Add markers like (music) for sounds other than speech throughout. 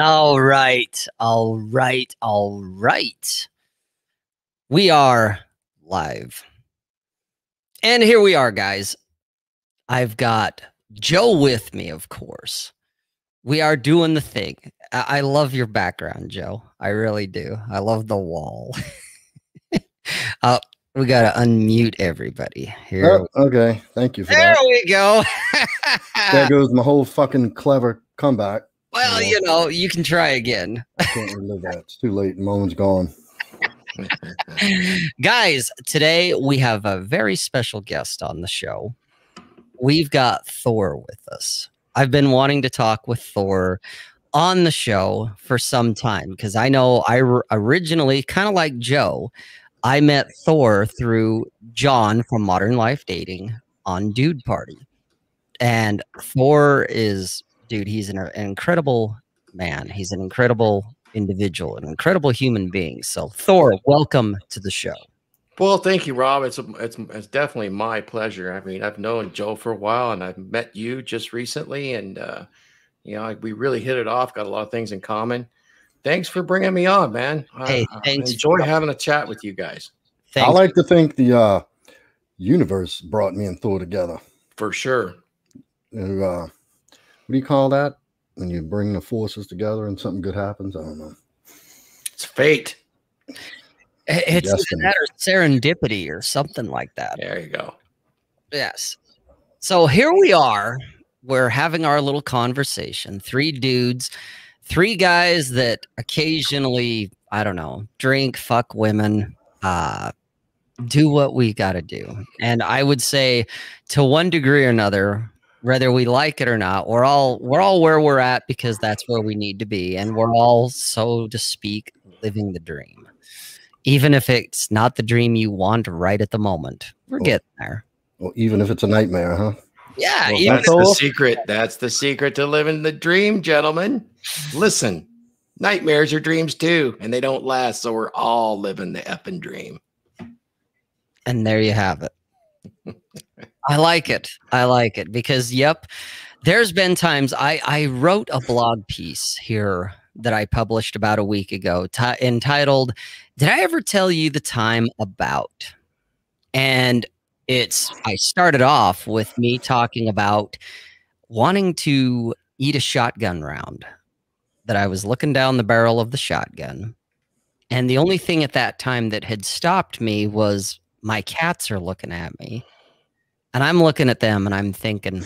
All right. All right. All right. We are live. And here we are, guys. I've got Joe with me, of course. We are doing the thing. I, I love your background, Joe. I really do. I love the wall. (laughs) uh, we got to unmute everybody here. Oh, okay. Thank you for there that. we go. There (laughs) goes my whole fucking clever comeback. Well, you know, you can try again. I can't relive that. It's too late. The moment's gone. (laughs) Guys, today we have a very special guest on the show. We've got Thor with us. I've been wanting to talk with Thor on the show for some time because I know I r- originally, kind of like Joe, I met Thor through John from Modern Life Dating on Dude Party. And Thor is, dude, he's an, an incredible man. He's an incredible individual, an incredible human being. So, Thor, welcome to the show. Well, thank you, Rob. It's it's it's definitely my pleasure. I mean, I've known Joe for a while, and I've met you just recently, and uh, you know, we really hit it off. Got a lot of things in common. Thanks for bringing me on, man. I- Hey, I thanks enjoy for- having a chat with you guys Thanks. I like to think the uh, universe brought me and Thor together. for sure. And, uh, what do you call that? When you bring the forces together and something good happens? I don't know. It's fate. it's either Destiny. that or serendipity or something like that. There you go. Yes. So here we are. We're having our little conversation. Three dudes, three guys that occasionally, I don't know, drink, fuck women, uh, do what we got to do. And I would say, to one degree or another, whether we like it or not, we're all we're all where we're at because that's where we need to be, and we're all, so to speak, living the dream. Even if it's not the dream you want right at the moment, we're Oh. getting there. Well, even if it's a nightmare, huh? Yeah, Well, even that's if- the secret. That's the secret to living the dream, gentlemen. Listen, nightmares are dreams too, and they don't last. So we're all living the effing dream. and there you have it. I like it. I like it because yep, there's been times I I wrote a blog piece here that I published about a week ago ti entitled "Did I ever tell you the time about?" And it's I started off with me talking about wanting to eat a shotgun round that I was looking down the barrel of the shotgun and the only thing at that time that had stopped me was my cats are looking at me. And I'm looking at them and I'm thinking,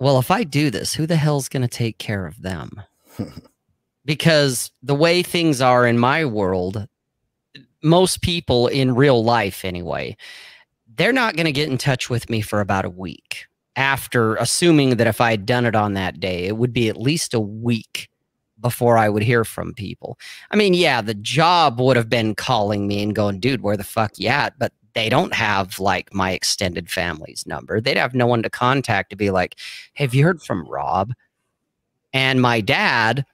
well, if I do this, who the hell's going to take care of them? (laughs) because the way things are in my world, most people in real life, anyway, they're not going to get in touch with me for about a week after assuming that if I had done it on that day, it would be at least a week before I would hear from people. I mean, yeah, the job would have been calling me and going, dude, where the fuck you at? But they don't have like my extended family's number. They'd have no one to contact to be like, have you heard from Rob? And my dad,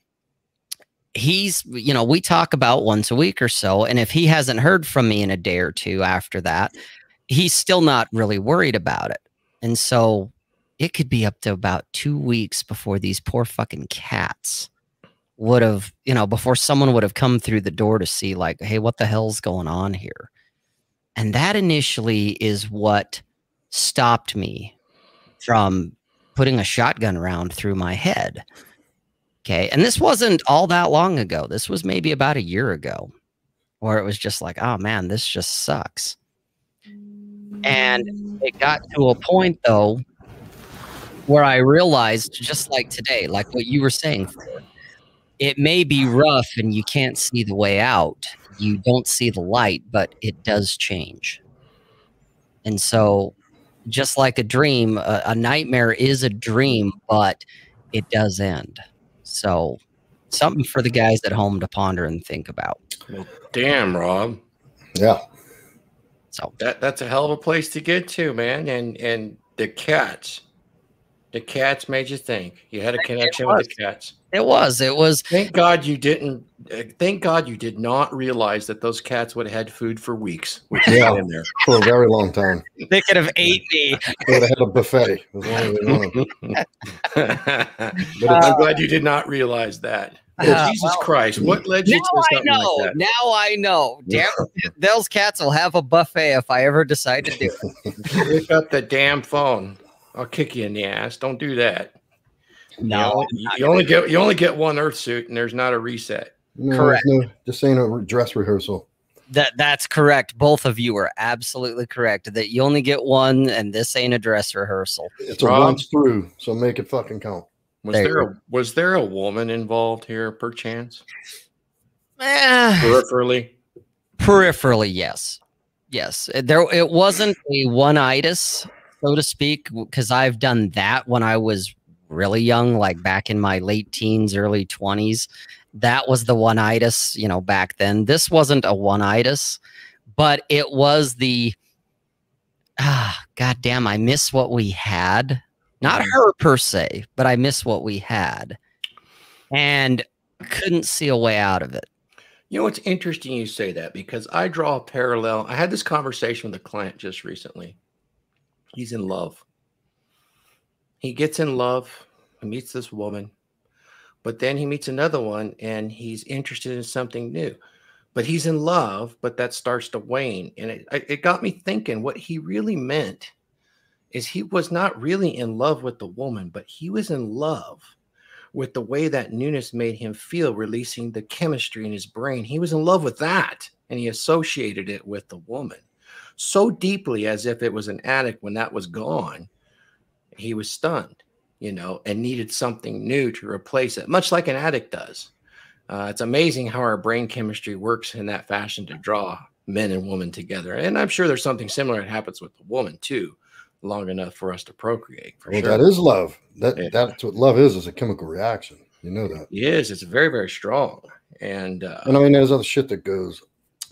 he's, you know, we talk about once a week or so. And if he hasn't heard from me in a day or two after that, he's still not really worried about it. And so it could be up to about two weeks before these poor fucking cats would have, you know, before someone would have come through the door to see, like, hey, what the hell's going on here? And that initially is what stopped me from putting a shotgun round through my head. Okay. And this wasn't all that long ago. This was maybe about a year ago where it was just like, oh man, this just sucks. And it got to a point though where I realized, just like today, like what you were saying, it may be rough and you can't see the way out. You don't see the light, but it does change. And so, just like a dream, a, a nightmare is a dream, but it does end. So, something for the guys at home to ponder and think about. Well, damn, Rob. Yeah. So, That that's a hell of a place to get to, man. And and the cats, the cats made you think. You had a connection with the cats. It was, it was, Thank God you didn't. uh, Thank God you did not realize that those cats would have had food for weeks. With Yeah. in there. For a very long time. they could have ate me. (laughs) They would have had a buffet as long as they wanted. (laughs) but I'm glad you did not realize that. Uh, Jesus well, Christ, what led you now to I something know. like that? now I know. (laughs) Damn, those cats will have a buffet if I ever decide to do it. Pick up the damn phone. I'll kick you in the ass. Don't do that. No, you, you only get you only get one Earth suit, and there's not a reset. No, Correct. No, this ain't a dress rehearsal. that that's correct. Both of you are absolutely correct. That you only get one, and this ain't a dress rehearsal. It's a once through, so make it fucking count. Was There there a, was there a woman involved here, perchance, Eh, peripherally? peripherally, yes, yes. There, it wasn't a one-itis, so to speak, because I've done that when I was really young, like back in my late teens, early twenties. That was the one-itis, you know, back then. This wasn't a one-itis, but it was the ah, goddamn, I miss what we had. Not her per se, but I miss what we had, and couldn't see a way out of it. You know, it's interesting you say that because I draw a parallel. I had this conversation with a client just recently. He's in love. He gets in love, he meets this woman, but then he meets another one and he's interested in something new. But he's in love, but that starts to wane. And it, it got me thinking what he really meant is he was not really in love with the woman, but he was in love with the way that newness made him feel, releasing the chemistry in his brain. He was in love with that and he associated it with the woman so deeply as if it was an addict when that was gone. He was stunned, you know, and needed something new to replace it, much like an addict does. Uh, it's amazing how our brain chemistry works in that fashion to draw men and women together. And I'm sure there's something similar that happens with the woman too, long enough for us to procreate. For Well, sure. that is love. That Yeah. that's what love is. Is a chemical reaction. You know that. It is. It's very, very strong. And uh, And I mean, there's other shit that goes.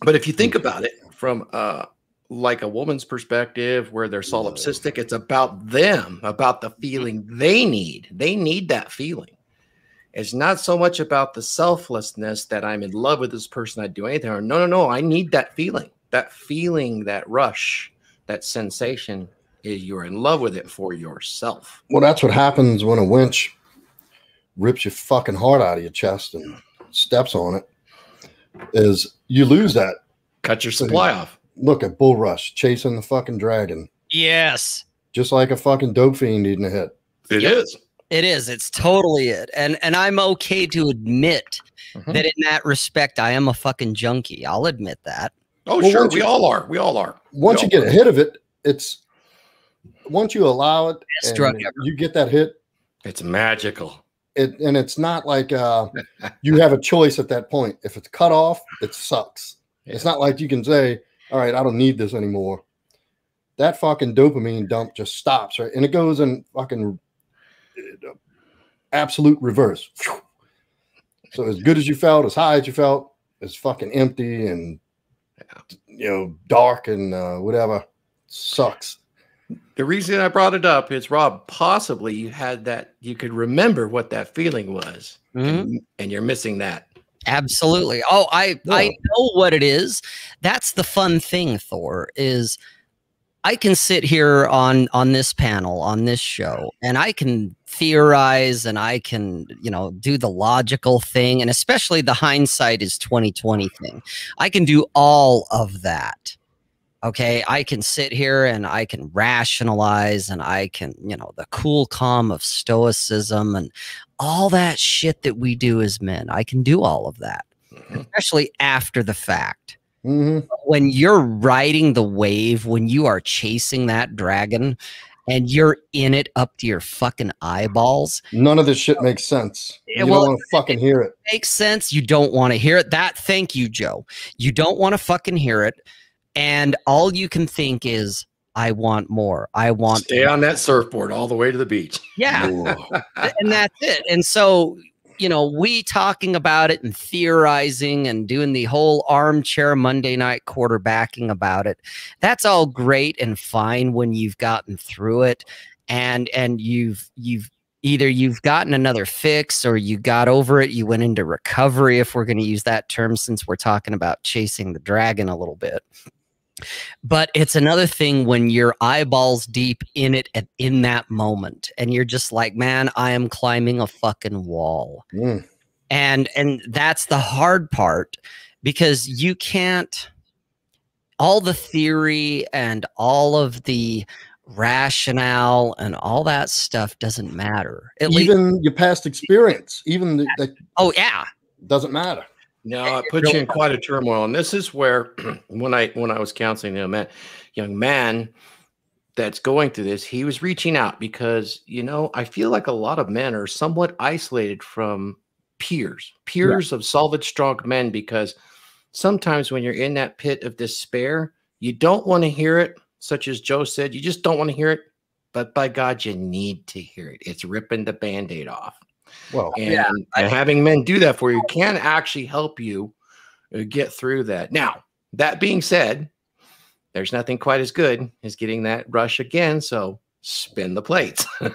But if you think about it from uh like a woman's perspective where they're solipsistic, it's about them, about the mm-hmm. feeling they need. They need that feeling. It's not so much about the selflessness that I'm in love with this person, i'd do anything. Or no, no, no. I need that feeling. That feeling, that rush, that sensation is you're in love with it for yourself. Well, that's what happens when a winch rips your fucking heart out of your chest and steps on it. Is you lose that. Cut your supply off. Look at Bull Rush chasing the fucking dragon, Yes, just like a fucking dope fiend needing a hit. It Yep. is. it is. It's totally it. And and I'm okay to admit Mhm. that in that respect, I am a fucking junkie. I'll admit that. Oh, Well, sure. We you- all are. We all are. Once We you all get a hit of it, it's once you allow it, Best and drug you get that hit. It's magical. It and it's not like uh, you have a choice at that point. If it's cut off, it sucks. It's (laughs) not like you can say, "All right, I don't need this anymore." That fucking dopamine dump just stops, right? And it goes in fucking uh, absolute reverse. So as good as you felt, as high as you felt, it's fucking empty and you know dark and uh, whatever. Sucks. The reason I brought it up is Rob, possibly you had that you could remember what that feeling was. Mhm. And, and you're missing that. Absolutely. Oh, I I know what it is. That's the fun thing, Thor, is I can sit here on on this panel on this show and I can theorize and I can, you know, do the logical thing and especially the hindsight is 2020 thing. I can do all of that. Okay, I can sit here and I can rationalize and I can, you know, the cool calm of stoicism and all that shit that we do as men. I can do all of that, Mhm. especially after the fact. hmm When you're riding the wave, when you are chasing that dragon and you're in it up to your fucking eyeballs, None of this shit makes sense. You well, don't want to fucking hear it. makes sense. You don't want to hear it. That, thank you, Joe. You don't want to fucking hear it. And all you can think is, I want more. I want Stay on that surfboard all the way to the beach. Yeah. (laughs) And that's it. And so, you know, we talking about it and theorizing and doing the whole armchair Monday night quarterbacking about it. That's all great and fine when you've gotten through it and and you've you've either you've gotten another fix or you got over it, you went into recovery if we're going to use that term since we're talking about chasing the dragon a little bit. But it's another thing when you're eyeballs deep in it at, in that moment, and you're just like, man, I am climbing a fucking wall. Mm. and and that's the hard part because you can't all the theory and all of the rationale and all that stuff doesn't matter. At even least, your past experience, even the, the, oh yeah, doesn't matter. No, it puts you in quite a turmoil, and this is where (clears throat) when I when I was counseling man, young man that's going through this, he was reaching out because you know I feel like a lot of men are somewhat isolated from peers, peers yeah. of solid, strong men, because sometimes when you're in that pit of despair, you don't want to hear it such as Joe said, you just don't want to hear it. But by God, you need to hear it. It's ripping the band aid off. Well, and, yeah, and having men do that for you can actually help you uh, get through that. Now, that being said, there's nothing quite as good as getting that rush again. So spin the plates. (laughs)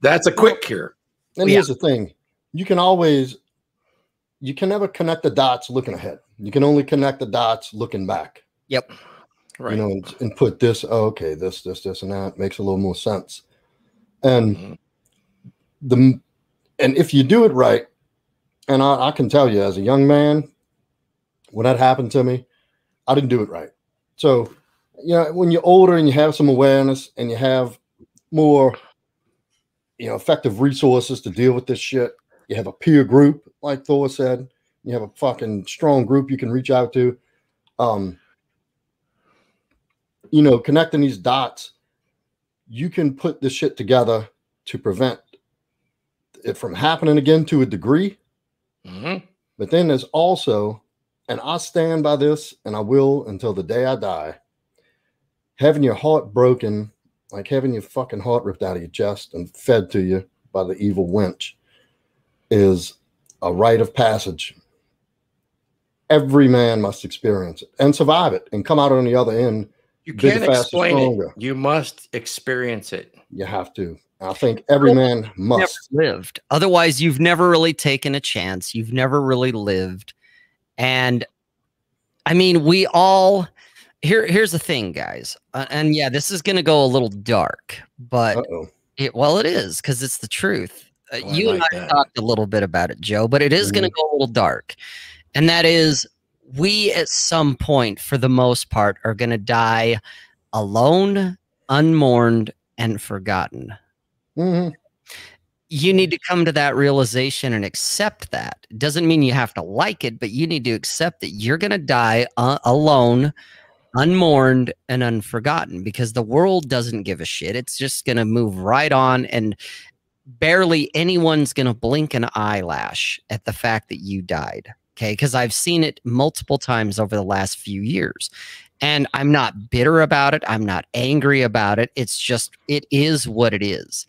That's a quick cure. And yeah. here's the thing you can always, you can never connect the dots looking ahead. You can only connect the dots looking back. Yep. Right. You know, and, and put this, oh, okay, this, this, this, and that makes a little more sense. And mm-hmm. The, and if you do it right, and I, I can tell you as a young man, when that happened to me, I didn't do it right. So, you know, when you're older and you have some awareness and you have more, you know, effective resources to deal with this shit, you have a peer group, like Thor said, you have a fucking strong group you can reach out to. Um, you know, connecting these dots, you can put this shit together to prevent it from happening again to a degree. Mm-hmm. But then there's also, and I stand by this and I will until the day I die, having your heart broken, like having your fucking heart ripped out of your chest and fed to you by the evil wench, is a rite of passage. Every man must experience it and survive it and come out on the other end you can't explain it. You must experience it. You have to. I think every man must lived. Otherwise, you've never really taken a chance. You've never really lived. And I mean, we all here. Here's the thing, guys. Uh, and yeah, this is going to go a little dark, but it, well, it is because it's the truth. Uh, oh, you like and I that. talked a little bit about it, Joe, but it is mm-hmm. going to go a little dark, and that is we at some point, for the most part, are going to die alone, unmourned, and forgotten. Mm-hmm. You need to come to that realization and accept that. It doesn't mean you have to like it, but you need to accept that you're going to die uh, alone, unmourned, and unforgotten because the world doesn't give a shit. It's just going to move right on, and barely anyone's going to blink an eyelash at the fact that you died. Okay. Because I've seen it multiple times over the last few years. And I'm not bitter about it. I'm not angry about it. It's just, it is what it is.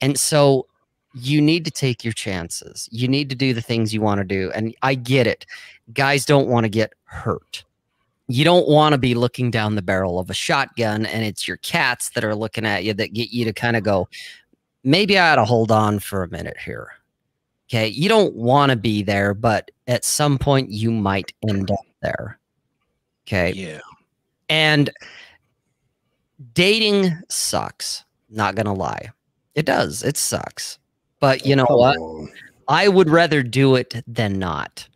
And so you need to take your chances. You need to do the things you want to do. And I get it. Guys don't want to get hurt. You don't want to be looking down the barrel of a shotgun and it's your cats that are looking at you that get you to kind of go, maybe I ought to hold on for a minute here. Okay. You don't want to be there, but at some point you might end up there. Okay. Yeah. And dating sucks. Not going to lie. It does. It sucks. But you oh, know what? I would rather do it than not.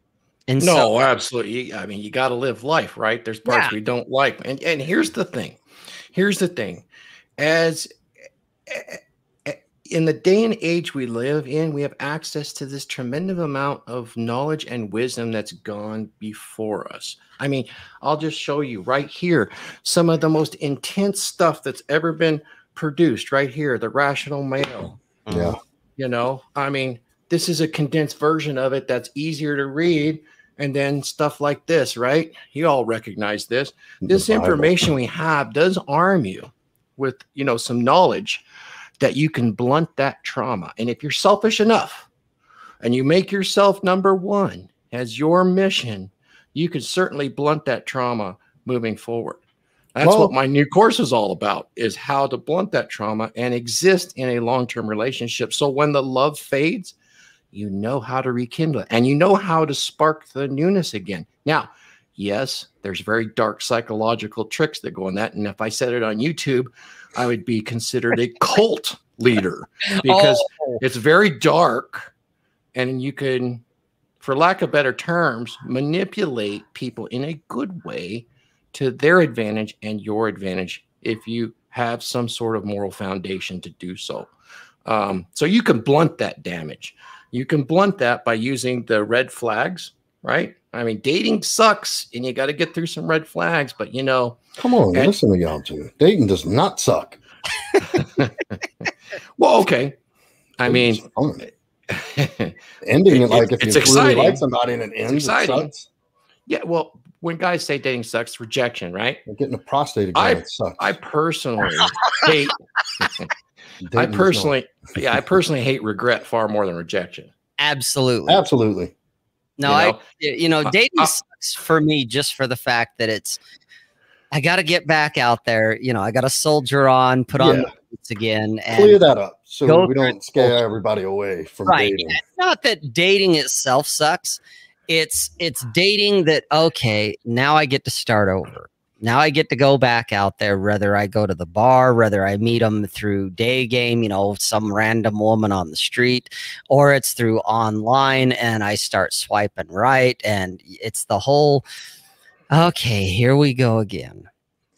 And no, so, absolutely. I mean, you got to live life, right? There's parts yeah. we don't like. And and here's the thing. Here's the thing. As in the day and age we live in, we have access to this tremendous amount of knowledge and wisdom that's gone before us. I mean, I'll just show you right here some of the most intense stuff that's ever been produced right here the rational male. Yeah. You know, I mean, this is a condensed version of it that's easier to read. And then stuff like this, right? You all recognize this. This information we have does arm you with, you know, some knowledge that you can blunt that trauma. And if you're selfish enough and you make yourself number one as your mission, you can certainly blunt that trauma moving forward. That's well, what my new course is all about is how to blunt that trauma and exist in a long-term relationship. So when the love fades, you know how to rekindle it and you know how to spark the newness again. Now, yes, there's very dark psychological tricks that go in that. And if I said it on YouTube, I would be considered a cult leader (laughs) because oh. it's very dark and you can, for lack of better terms, manipulate people in a good way to their advantage and your advantage if you have some sort of moral foundation to do so. Um, so you can blunt that damage. You can blunt that by using the red flags, right? I mean, dating sucks and you got to get through some red flags, but you know, Come on, And- listen to y'all two. Dating does not suck. (laughs) well, okay. I mean, (laughs) ending it it- like if it's you really like somebody and it ends, it exciting. sucks. yeah, well, when guys say dating sucks, rejection, right? Like getting a prostate I- exam it sucks. I personally (laughs) hate, I personally, (laughs) yeah, I personally hate regret far more than rejection. Absolutely. absolutely. No, you I you know dating uh, sucks for me just for the fact that it's I got to get back out there. You know, I got to soldier on, put on Yeah. the boots again, and Clear that up so we don't scare everybody away from Right. dating. it's not that dating itself sucks. It's it's dating that okay, now I get to start over. Now I get to go back out there, whether I go to the bar, whether I meet them through day game, you know, some random woman on the street, or it's through online and I start swiping right. And it's the whole, okay, here we go again.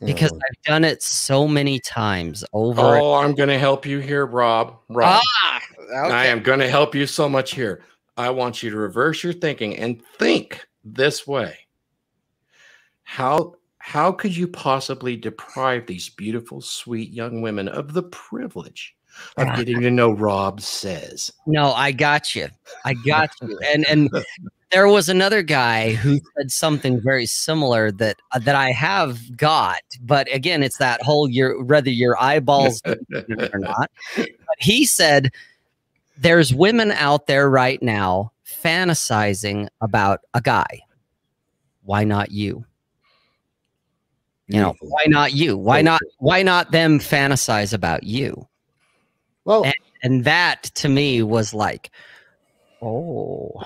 Because Yeah. I've done it so many times over. Oh, I'm going to help you here, Rob. Rob, ah, I am going to help you so much here. I want you to reverse your thinking and think this way. How how could you possibly deprive these beautiful, sweet young women of the privilege of getting to know Rob says? No, I got you. I got you. And and there was another guy who said something very similar that uh, that I have got, but again, it's that whole your whether your eyeballs (laughs) or not. But he said there's women out there right now fantasizing about a guy. Why not you? You know, why not you? Why not why not them fantasize about you? Well, and- and that to me was like oh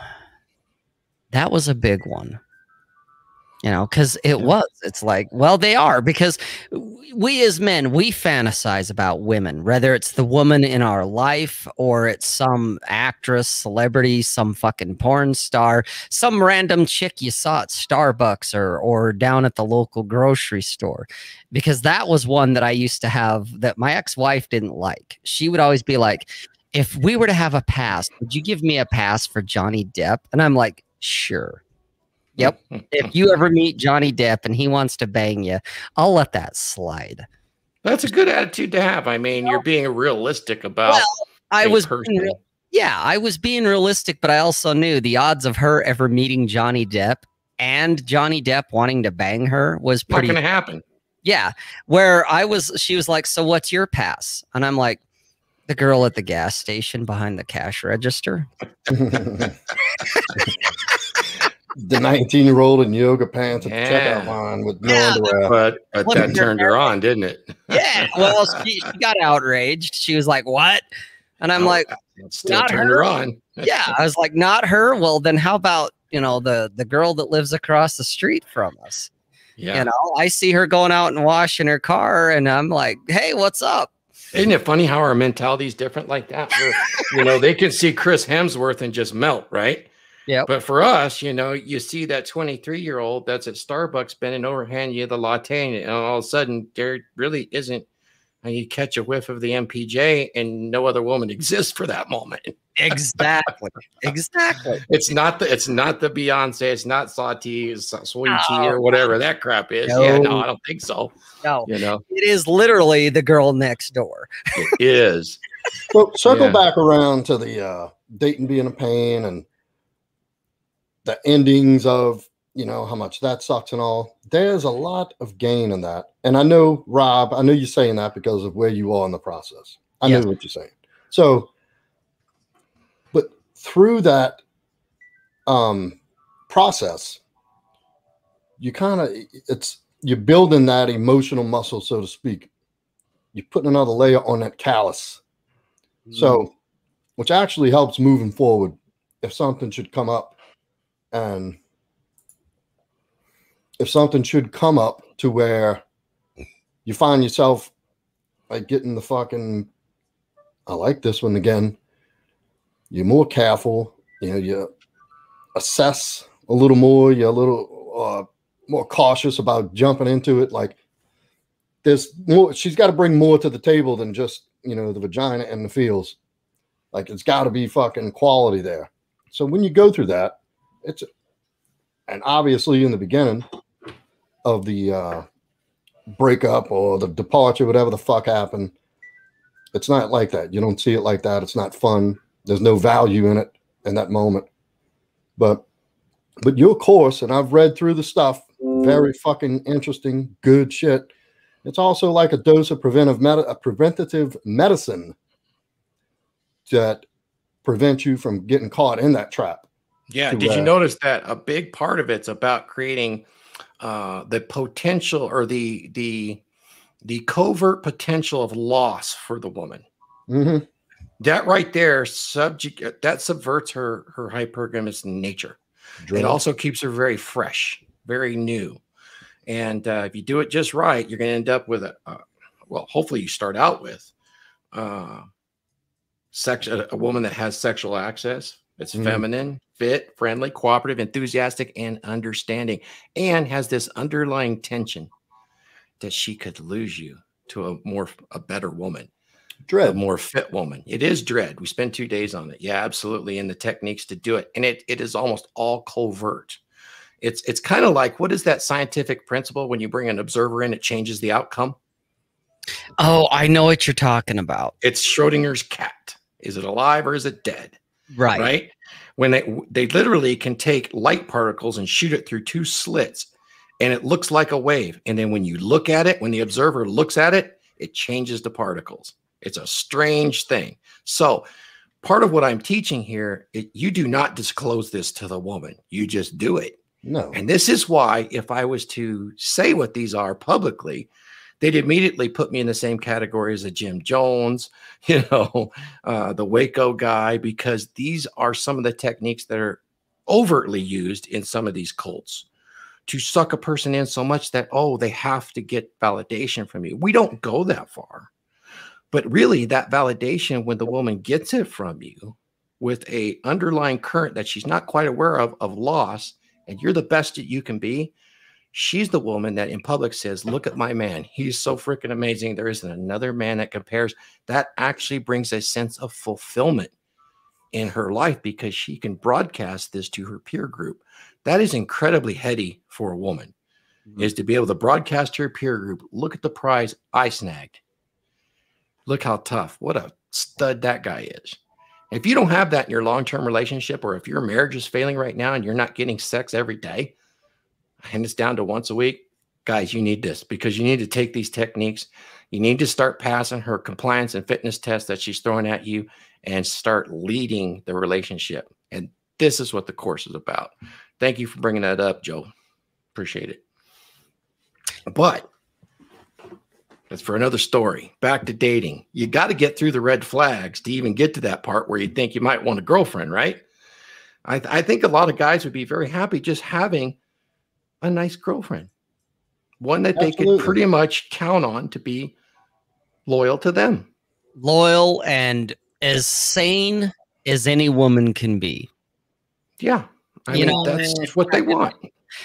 that was a big one you know because it Yeah. was it's like well they are because we as men we fantasize about women whether it's the woman in our life or it's some actress celebrity some fucking porn star some random chick you saw at starbucks or or down at the local grocery store because that was one that I used to have that my ex-wife didn't like. She would always be like, "If we were to have a pass, would you give me a pass for Johnny Depp?" And I'm like, "Sure. Yep. Hmm. If you ever meet Johnny Depp and he wants to bang you, I'll let that slide." That's a good attitude to have. I mean, you're being realistic about Well, I a was person. being yeah, I was being realistic, but I also knew the odds of her ever meeting Johnny Depp and Johnny Depp wanting to bang her was pretty. not pretty going to happen. Yeah, where I was, she was like, "So what's your pass?" And I'm like, "The girl at the gas station behind the cash register." (laughs) (laughs) the 19 year old in yoga pants at the Yeah. checkout line with no Yeah, underwear. But but What that turned her on, didn't it? Yeah. Well, she, she got outraged. She was like, "What?" And I'm Oh, like, still not turned her. her on. (laughs) "Yeah." I was like, "Not her." Well, then how about you know the the girl that lives across the street from us? Yeah. You know, I see her going out and washing her car, and I'm like, "Hey, what's up?" Isn't it funny how our mentality is different like that? Where, you know, they can see Chris Hemsworth and just melt, right? Yep. But for us, you know, you see that 23 year old that's at Starbucks bending over, handing you the latte, and all of a sudden there really isn't. And you catch a whiff of the MPJ, and no other woman exists for that moment. Exactly. (laughs) exactly. It's not the it's not the Beyonce, it's not Satie, it's not Sweet Tea No. or whatever that crap is. Yeah, no, No. I don't think so. No, You know, it is literally the girl next door. it is. So (laughs) circle Yeah. back around to the uh, dating being a pain and the endings of you know how much that sucks and all. There's a lot of gain in that, and I know Rob. I know you're saying that because of where you are in the process. I Yes. know what you're saying. So, but through that um, process, you kind of it's you're building that emotional muscle, so to speak. You're putting another layer on that callus. So, which actually helps moving forward if something should come up and if something should come up to where you find yourself like getting the fucking I like this one again. You're more careful you know, you assess a little more, you're a little uh, more cautious about jumping into it. Like there's more, she's got to bring more to the table than just, you know, the vagina and the feels. Like it's got to be fucking quality there. So when you go through that, it's, and obviously in the beginning of the uh, breakup or the departure, whatever the fuck happened, it's not like that. You don't see it like that. It's not fun. There's no value in it in that moment. But but your course, and I've read through the stuff, very fucking interesting, good shit. It's also like a dose of preventive med- a preventative medicine that prevents you from getting caught in that trap. Yeah. to, Did you uh, notice that a big part of it's about creating uh, the potential or the the the covert potential of loss for the woman. Mhm. That right there, subject that subverts her her hypergamous nature. It also keeps her very fresh, very new. And uh, if you do it just right, you're going to end up with a, uh, well, hopefully you start out with uh, sex, a, a woman that has sexual access. It's Mhm. feminine, fit, friendly, cooperative, enthusiastic, and understanding, and has this underlying tension that she could lose you to a more, a better woman a dread. more fit woman. It is dread. We spent two days on it. Yeah, absolutely. And the techniques to do it. And it it is almost all covert. It's it's kind of like what is that scientific principle when you bring an observer in, it changes the outcome? Oh, I know what you're talking about. It's Schrodinger's cat. Is it alive or is it dead? Right. Right. When they they literally can take light particles and shoot it through two slits and it looks like a wave. And then when you look at it, when the observer looks at it, it changes the particles. It's a strange thing. So, part of what I'm teaching here, it, you do not disclose this to the woman. You just do it. No. And this is why, if I was to say what these are publicly, they'd immediately put me in the same category as a Jim Jones, (laughs) you know, uh, the Waco guy, because these are some of the techniques that are overtly used in some of these cults to suck a person in so much that, oh, they have to get validation from you. We don't go that far. But really, that validation, when the woman gets it from you with a underlying current that she's not quite aware of, of loss, and you're the best that you can be, she's the woman that in public says, Look at my man. He's so freaking amazing. There isn't another man that compares. That actually brings a sense of fulfillment in her life because she can broadcast this to her peer group. That is incredibly heady for a woman, mm-hmm. is to be able to broadcast to her peer group. Look at the prize I snagged. Look how tough. What a stud that guy is. If you don't have that in your long term relationship, or if your marriage is failing right now and you're not getting sex every day, and it's down to once a week, guys, you need this because you need to take these techniques. You need to start passing her compliance and fitness tests that she's throwing at you and start leading the relationship. And this is what the course is about. Thank you for bringing that up, Joe. Appreciate it. But that's for another story. Back to dating. You got to get through the red flags to even get to that part where you think you might want a girlfriend, right? I, th- I think a lot of guys would be very happy just having a nice girlfriend, one that they could pretty much count on to be loyal to them. Loyal and as sane as any woman can be. Yeah. I You mean, know, that's man, what they want.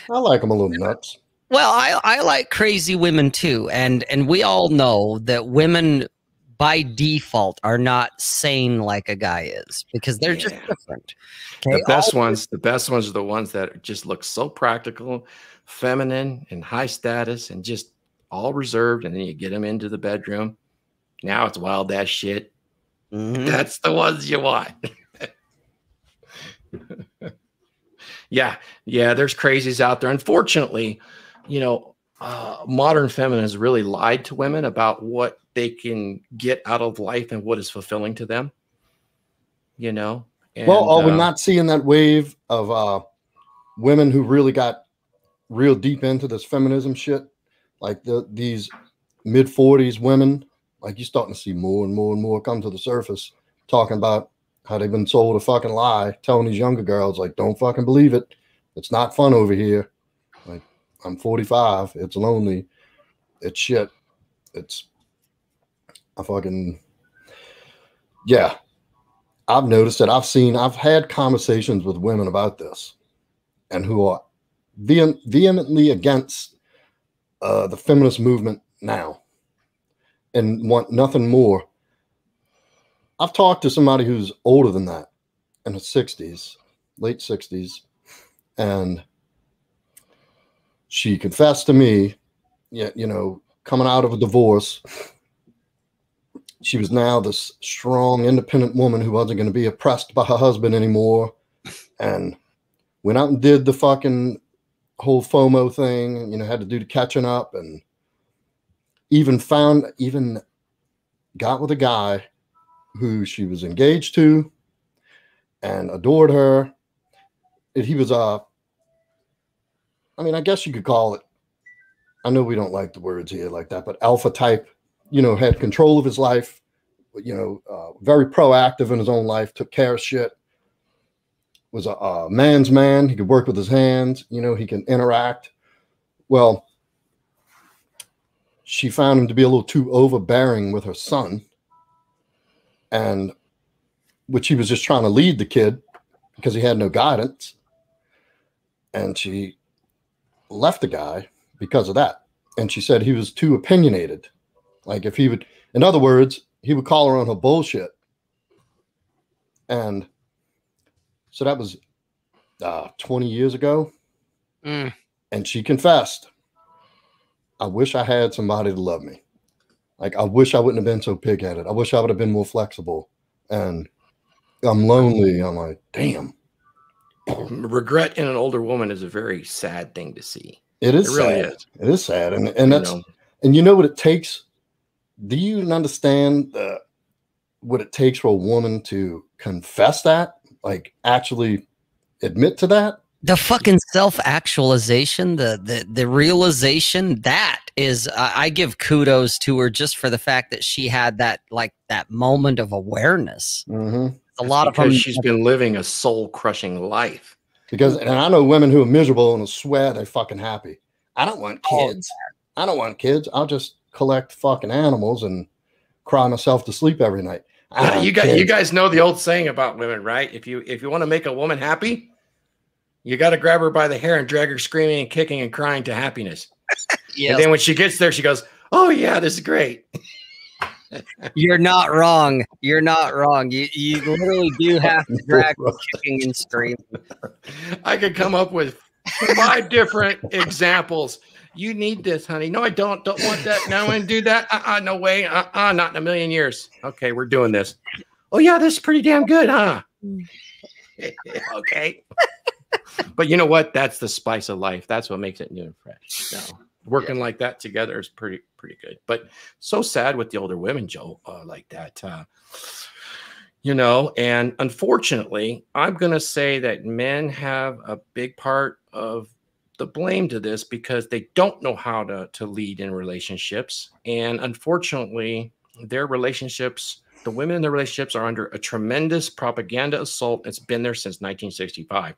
I like them a little nuts. Well, I I like crazy women too, and and we all know that women by default are not sane like a guy is because they're just Yeah. different. The best all- ones, the best ones are the ones that just look so practical, feminine, and high status, and just all reserved. And then you get them into the bedroom. Now it's wild ass shit. Mhm. That's the ones you want. (laughs) yeah, yeah. There's crazies out there. Unfortunately, you know, uh, modern feminists really lied to women about what they can get out of life and what is fulfilling to them. You know. well, are we uh, not seeing that wave of uh, women who really got real deep into this feminism shit? Like the these mid 40s women, like you're starting to see more and more and more come to the surface talking about how they've been sold a fucking lie, telling these younger girls, like, don't fucking believe it. It's not fun over here. I'm 45. It's lonely. It's shit. It's I fucking yeah. I've noticed that I've seen, I've had conversations with women about this and who are vehem- vehemently against uh, the feminist movement now and want nothing more. I've talked to somebody who's older than that in the 60s, late 60s, and she confessed to me, you know, coming out of a divorce, she was now this strong, independent woman who wasn't going to be oppressed by her husband anymore, and went out and did the fucking whole FOMO thing. You know, had to do the catching up, and even found, even got with a guy who she was engaged to, and adored her. He was a, I mean, I guess you could call it. I know we don't like the words here like that, but alpha type you know, had control of his life, you know, uh, very proactive in his own life, took care of shit, was a, a, man's man. He could work with his hands, you know, he can interact. Well, she found him to be a little too overbearing with her son, and which he was just trying to lead the kid because he had no guidance. And she left the guy because of that. And she said he was too opinionated like if he would, in other words, he would call her on her bullshit. And so that was uh, 20 years ago. Mm. And she confessed, I wish I had somebody to love me. Like, I wish I wouldn't have been so pig-headed. I wish I would have been more flexible. And I'm lonely. I'm like, damn. (clears throat) Regret in an older woman is a very sad thing to see. It is it really sad. is. It is sad. And and that's You know? and you know what it takes do you understand uh, what it takes for a woman to confess that like actually admit to that the fucking self actualization, the the the realization that is, uh, I give kudos to her just for the fact that she had that like that moment of awareness. mm-hmm. A lot of because them, she's been living a soul crushing life. because and i know women who are miserable and swear they're fucking happy i don't want Oh, kids i don't want kids i'll just collect fucking animals and cry myself to sleep every night Yeah, want you got you guys know the old saying about women, right? If you if you want to make a woman happy, you got to grab her by the hair and drag her screaming and kicking and crying to happiness. (laughs) yes, And then when she gets there, she goes, "Oh yeah, this is great." You're not wrong. You're not wrong. You you literally do (laughs) have to drag kicking and screaming. I could come up with five different examples. You need this, honey. No, I don't. Don't want that. No, and do that. Uh, uh no way. Uh, uh not in a million years. Okay, we're doing this. Oh yeah, this is pretty damn good, huh? (laughs) okay. but you know what? That's the spice of life. That's what makes it new and fresh. So working like that together is pretty pretty good. But so sad with the older women, Joe, uh, like that. Uh, you know, and unfortunately, I'm going to say that men have a big part of the blame to this because they don't know how to to lead in relationships, and unfortunately, their relationships, the women in their relationships, are under a tremendous propaganda assault. It's been there since 1965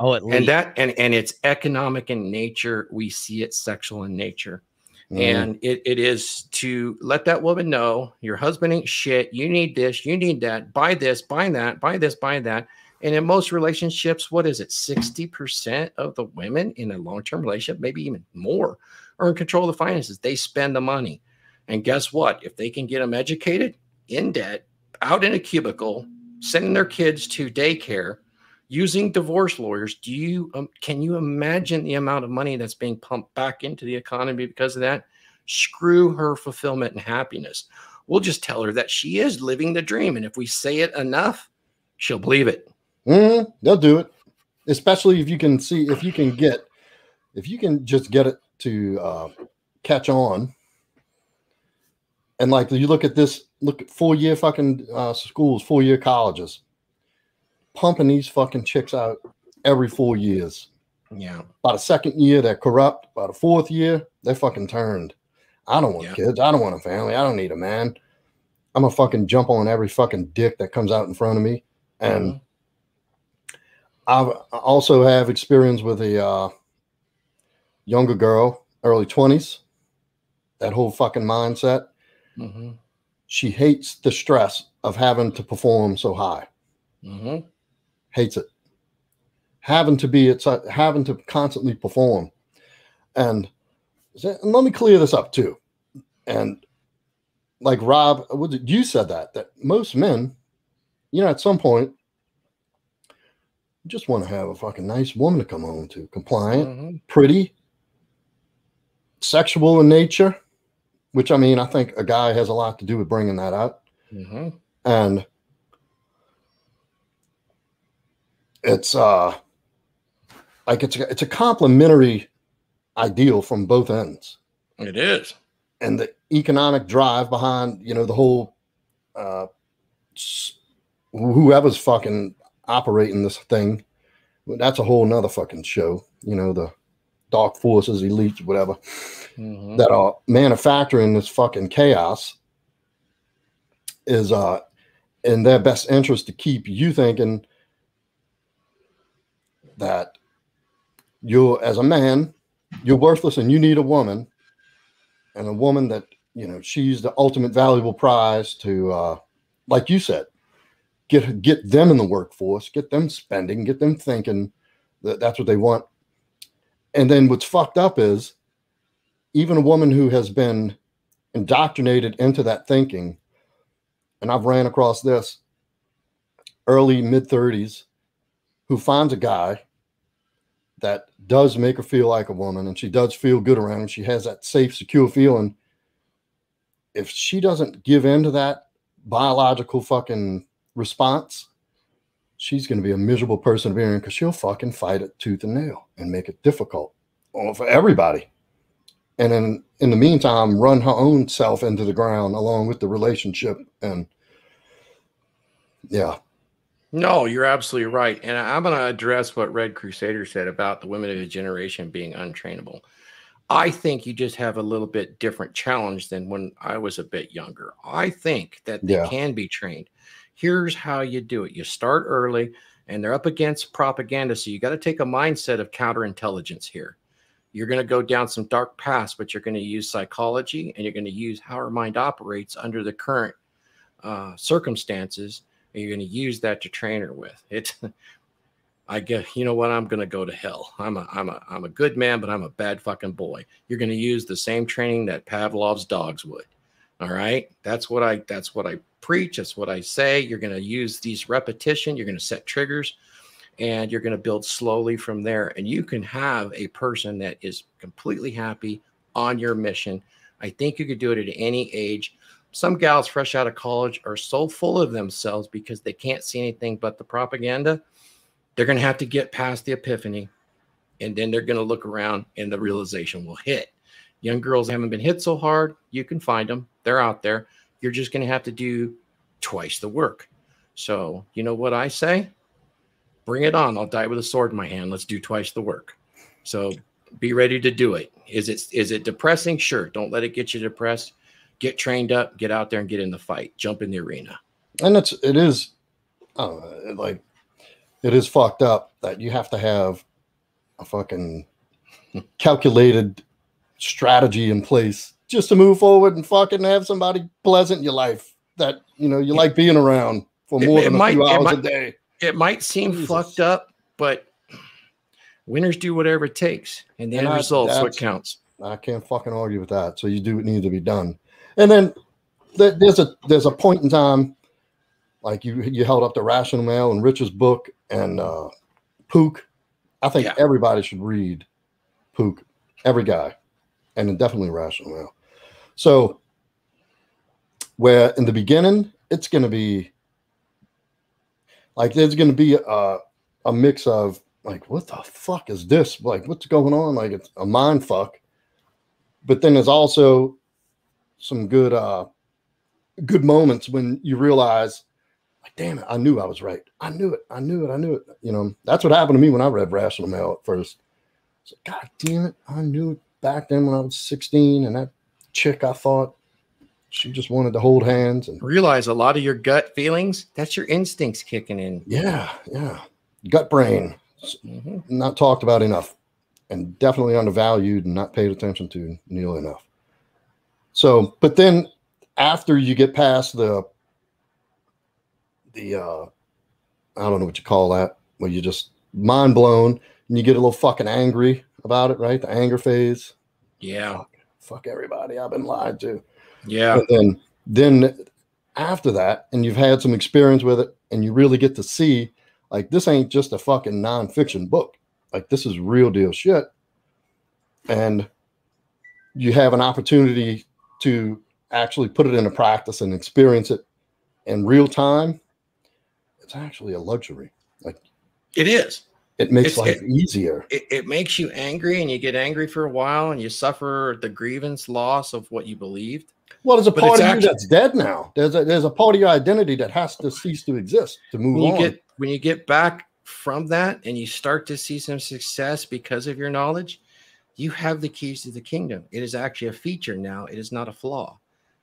Oh, at and that and and it's economic in nature. We see it sexual in nature. Mhm. and it, it is to let that woman know your husband ain't shit. You need this. You need that. Buy this buy that buy this buy that. And in most relationships what is it 60% of the women in a long-term relationship maybe even more are in control of the finances. They spend the money. And guess what? If they can get them educated in debt out in a cubicle sending their kids to daycare using divorce lawyers do you um, can you imagine the amount of money that's being pumped back into the economy because of that? Screw her fulfillment and happiness. We'll just tell her that she is living the dream and if we say it enough she'll believe it. Mhm, they'll do it especially if you can see if you can get if you can just get it to uh, catch on. And like you look at this look at four year fucking uh, schools four year colleges pumping these fucking chicks out every four years yeah by the second year they're corrupt by the fourth year they're fucking turned i don't want Yeah. kids i don't want a family i don't need a man i'm gonna fucking jump on every fucking dick that comes out in front of me and Mhm. I've I also have experience with a uh, younger girl, early 20s. That whole fucking mindset. Mhm. She hates the stress of having to perform so high. Mm-hmm. Hates it. Having to be it's having to constantly perform. And, and let me clear this up too. And like Rob, you said that that most men, you know, at some point, just want to have a fucking nice woman to come home to, compliant, mm-hmm. pretty, sexual in nature, which I mean, I think a guy has a lot to do with bringing that out. Mm-hmm. And it's uh like it's a, it's a complimentary ideal from both ends. It is. And the economic drive behind, you know, the whole uh whoever's fucking operating this thing, that's a whole nother fucking show. You know, the dark forces, elites, whatever, mm-hmm. that are manufacturing this fucking chaos is uh in their best interest to keep you thinking that you're as a man, you're worthless and you need a woman, and a woman that you know she's the ultimate valuable prize to uh like you said, get get them in the workforce, get them spending, get them thinking that that's what they want. And then what's fucked up is even a woman who has been indoctrinated into that thinking, and I've ran across this early mid 30s, who finds a guy that does make her feel like a woman and she does feel good around him. She has that safe, secure feeling. If she doesn't give in to that biological fucking response, she's going to be a miserable person to be in because she'll fucking fight it tooth and nail and make it difficult for everybody. And then in the meantime, run her own self into the ground along with the relationship. And yeah. No, you're absolutely right. And I'm going to address what Red Crusader said about the women of the generation being untrainable. I think you just have a little bit different challenge than when I was a bit younger. I think that they yeah. can be trained here's how you do it. You start early and they're up against propaganda. So you got to take a mindset of counterintelligence here. You're going to go down some dark paths, but you're going to use psychology and you're going to use how our mind operates under the current uh, circumstances. You're going to use that to train her with it. (laughs) I guess, you know what? I'm going to go to hell. I'm a, I'm a, I'm a good man, but I'm a bad fucking boy. You're going to use the same training that Pavlov's dogs would. All right. That's what I, that's what I preach. That's what I say. You're going to use these repetition. You're going to set triggers and you're going to build slowly from there. And you can have a person that is completely happy on your mission. I think you could do it at any age. Some gals fresh out of college are so full of themselves because they can't see anything but the propaganda. They're going to have to get past the epiphany and then they're going to look around and the realization will hit. Young girls haven't been hit so hard. You can find them, they're out there you're just going to have to do twice the work. So, you know what I say? Bring it on. I'll die with a sword in my hand. Let's do twice the work. So, be ready to do it. Is it is it depressing? Sure. Don't let it get you depressed. Get trained up, get out there and get in the fight. Jump in the arena. And it's it is uh, like it is fucked up that you have to have a fucking (laughs) calculated strategy in place just to move forward and fucking have somebody pleasant in your life that you know you like being around for more it, than it a might, few hours might, a day. It might seem Jesus. fucked up, but winners do whatever it takes, and the and end I, results what counts. I can't fucking argue with that. So you do what needs to be done, and then there's a there's a point in time, like you you held up the rational male and Rich's book and uh, Pook. I think yeah. everybody should read Pook. Every guy, and definitely rational male. So, where in the beginning, it's going to be like there's going to be a, a mix of like, what the fuck is this? Like, what's going on? Like, it's a mind fuck. But then there's also some good, uh, good moments when you realize, like, damn it, I knew I was right. I knew it. I knew it. I knew it. You know, that's what happened to me when I read Rational male at first. God damn it, I knew it back then when I was 16, and that chick I thought she just wanted to hold hands and realize a lot of your gut feelings that's your instincts kicking in yeah yeah gut brain mm-hmm. not talked about enough and definitely undervalued and not paid attention to nearly enough so but then after you get past the the uh I don't know what you call that, where you just mind blown and you get a little fucking angry about it, right? The anger phase. Yeah. Fuck, fuck everybody. I've been lied to. Yeah. And then then after that, and you've had some experience with it, and you really get to see like this ain't just a fucking nonfiction book. Like this is real deal shit. And you have an opportunity to actually put it into practice and experience it in real time. It's actually a luxury. Like It is. it makes It's- life it- easier. It, it makes you angry and you get angry for a while and you suffer the grievance loss of what you believed. Well, there's a But part of actually- you that's dead now. There's a there's a part of your identity that has to cease to exist to move When you on. get when you get back from that and you start to see some success because of your knowledge, you have the keys to the kingdom. It is actually a feature now. It is not a flaw.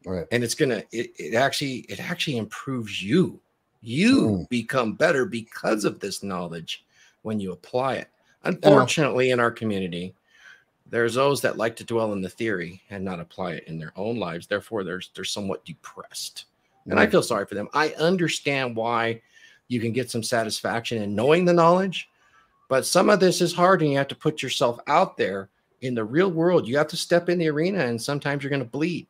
right. and it's gonna it, it actually it actually improves you you Mm. become better because of this knowledge when you apply it unfortunately in our community there's those that like to dwell in the theory and not apply it in their own lives therefore there's they're somewhat depressed and i Mm. feel sorry for them i understand why you can get some satisfaction in knowing the knowledge but some of this is hard and you have to put yourself out there in the real world you have to step in the arena and sometimes you're going to bleed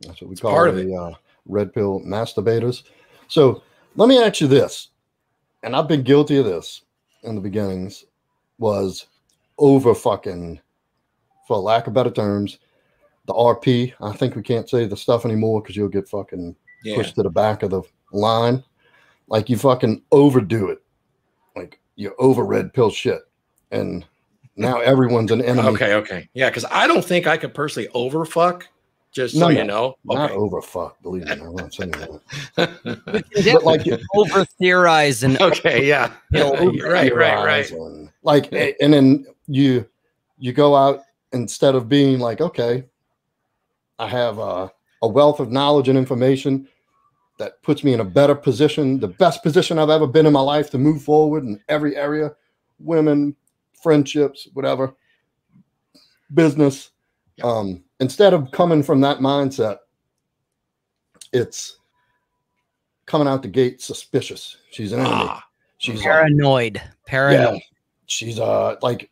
That's what we It's call part of the uh, red pill masturbators. So let me ask you this, and I've been guilty of this in the beginnings, was over fucking, for lack of better terms, the RP. I think we can't say the stuff anymore because you'll get fucking yeah pushed to the back of the line. Like you fucking overdo it. Like you over red pill shit. And now everyone's an enemy. Okay, okay. Yeah, because I don't think I could personally overfuck, just so No, you know. Not Okay. over fuck, believe me. I'm not saying that. (laughs) But like- over theorize and okay, yeah. Pill (laughs) right, right, right. And, Like, and then you you go out instead of being like, okay, I have a, a wealth of knowledge and information that puts me in a better position, the best position I've ever been in my life to move forward in every area, women, friendships, whatever, business. Yeah. Um, instead of coming from that mindset, it's coming out the gate suspicious. She's an enemy. Ah, She's uh, paranoid. Paranoid. she's uh like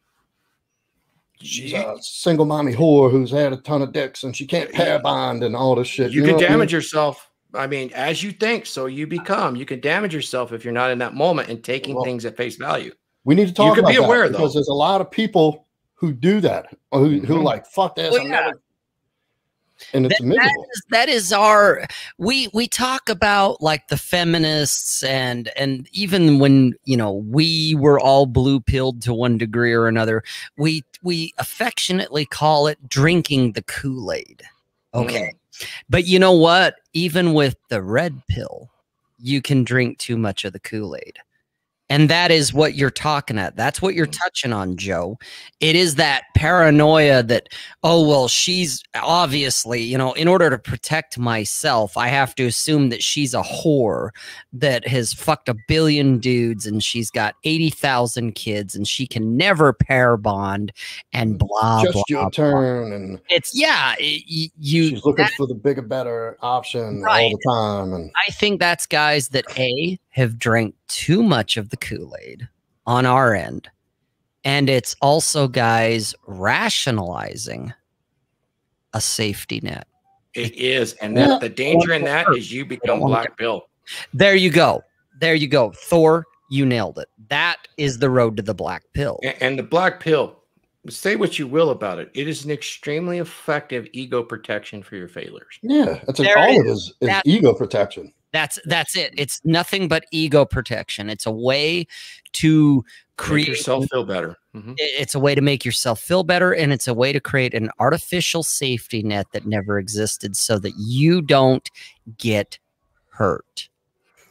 she's a single mommy whore who's had a ton of dicks and she can't pair bond and all this shit. you know can what I mean? damage yourself. I mean, as you think, so you become. You can damage yourself if you're not in that moment and taking Well, things at face value. We need to talk can about be that aware, because there's a lot of people who do that or who, who Mhm. like fuck this. Well, yeah. And it's That- that miserable. is that is our we we talk about like the feminists and and even when you know we were all blue pilled to one degree or another we we affectionately call it drinking the kool-aid okay but you know what even with the red pill you can drink too much of the kool-aid and that is what you're talking at that's what you're mm. touching on joe it is that paranoia that oh well she's obviously you know in order to protect myself i have to assume that she's a whore that has fucked a billion dudes and she's got 80,000 kids and she can never pair bond and mm. blah Just blah, Just your blah. turn and it's yeah it, you she's looking that- for the bigger, better option Right. all the time. And I think that's guys that A have drank too much of the Kool-Aid on our end. And it's also guys rationalizing a safety net. It is, and that the danger in that is you become black pill. There you go. There you go. Thor, you nailed it. That is the road to the black pill. And the black pill, say what you will about it, it is an extremely effective ego protection for your failures. yeah, that's There all it it is is ego protection. That's that's it. It's nothing but ego protection. It's a way to Make create yourself feel better. Mhm. it's a way to make yourself feel better and it's a way to create an artificial safety net that never existed so that you don't get hurt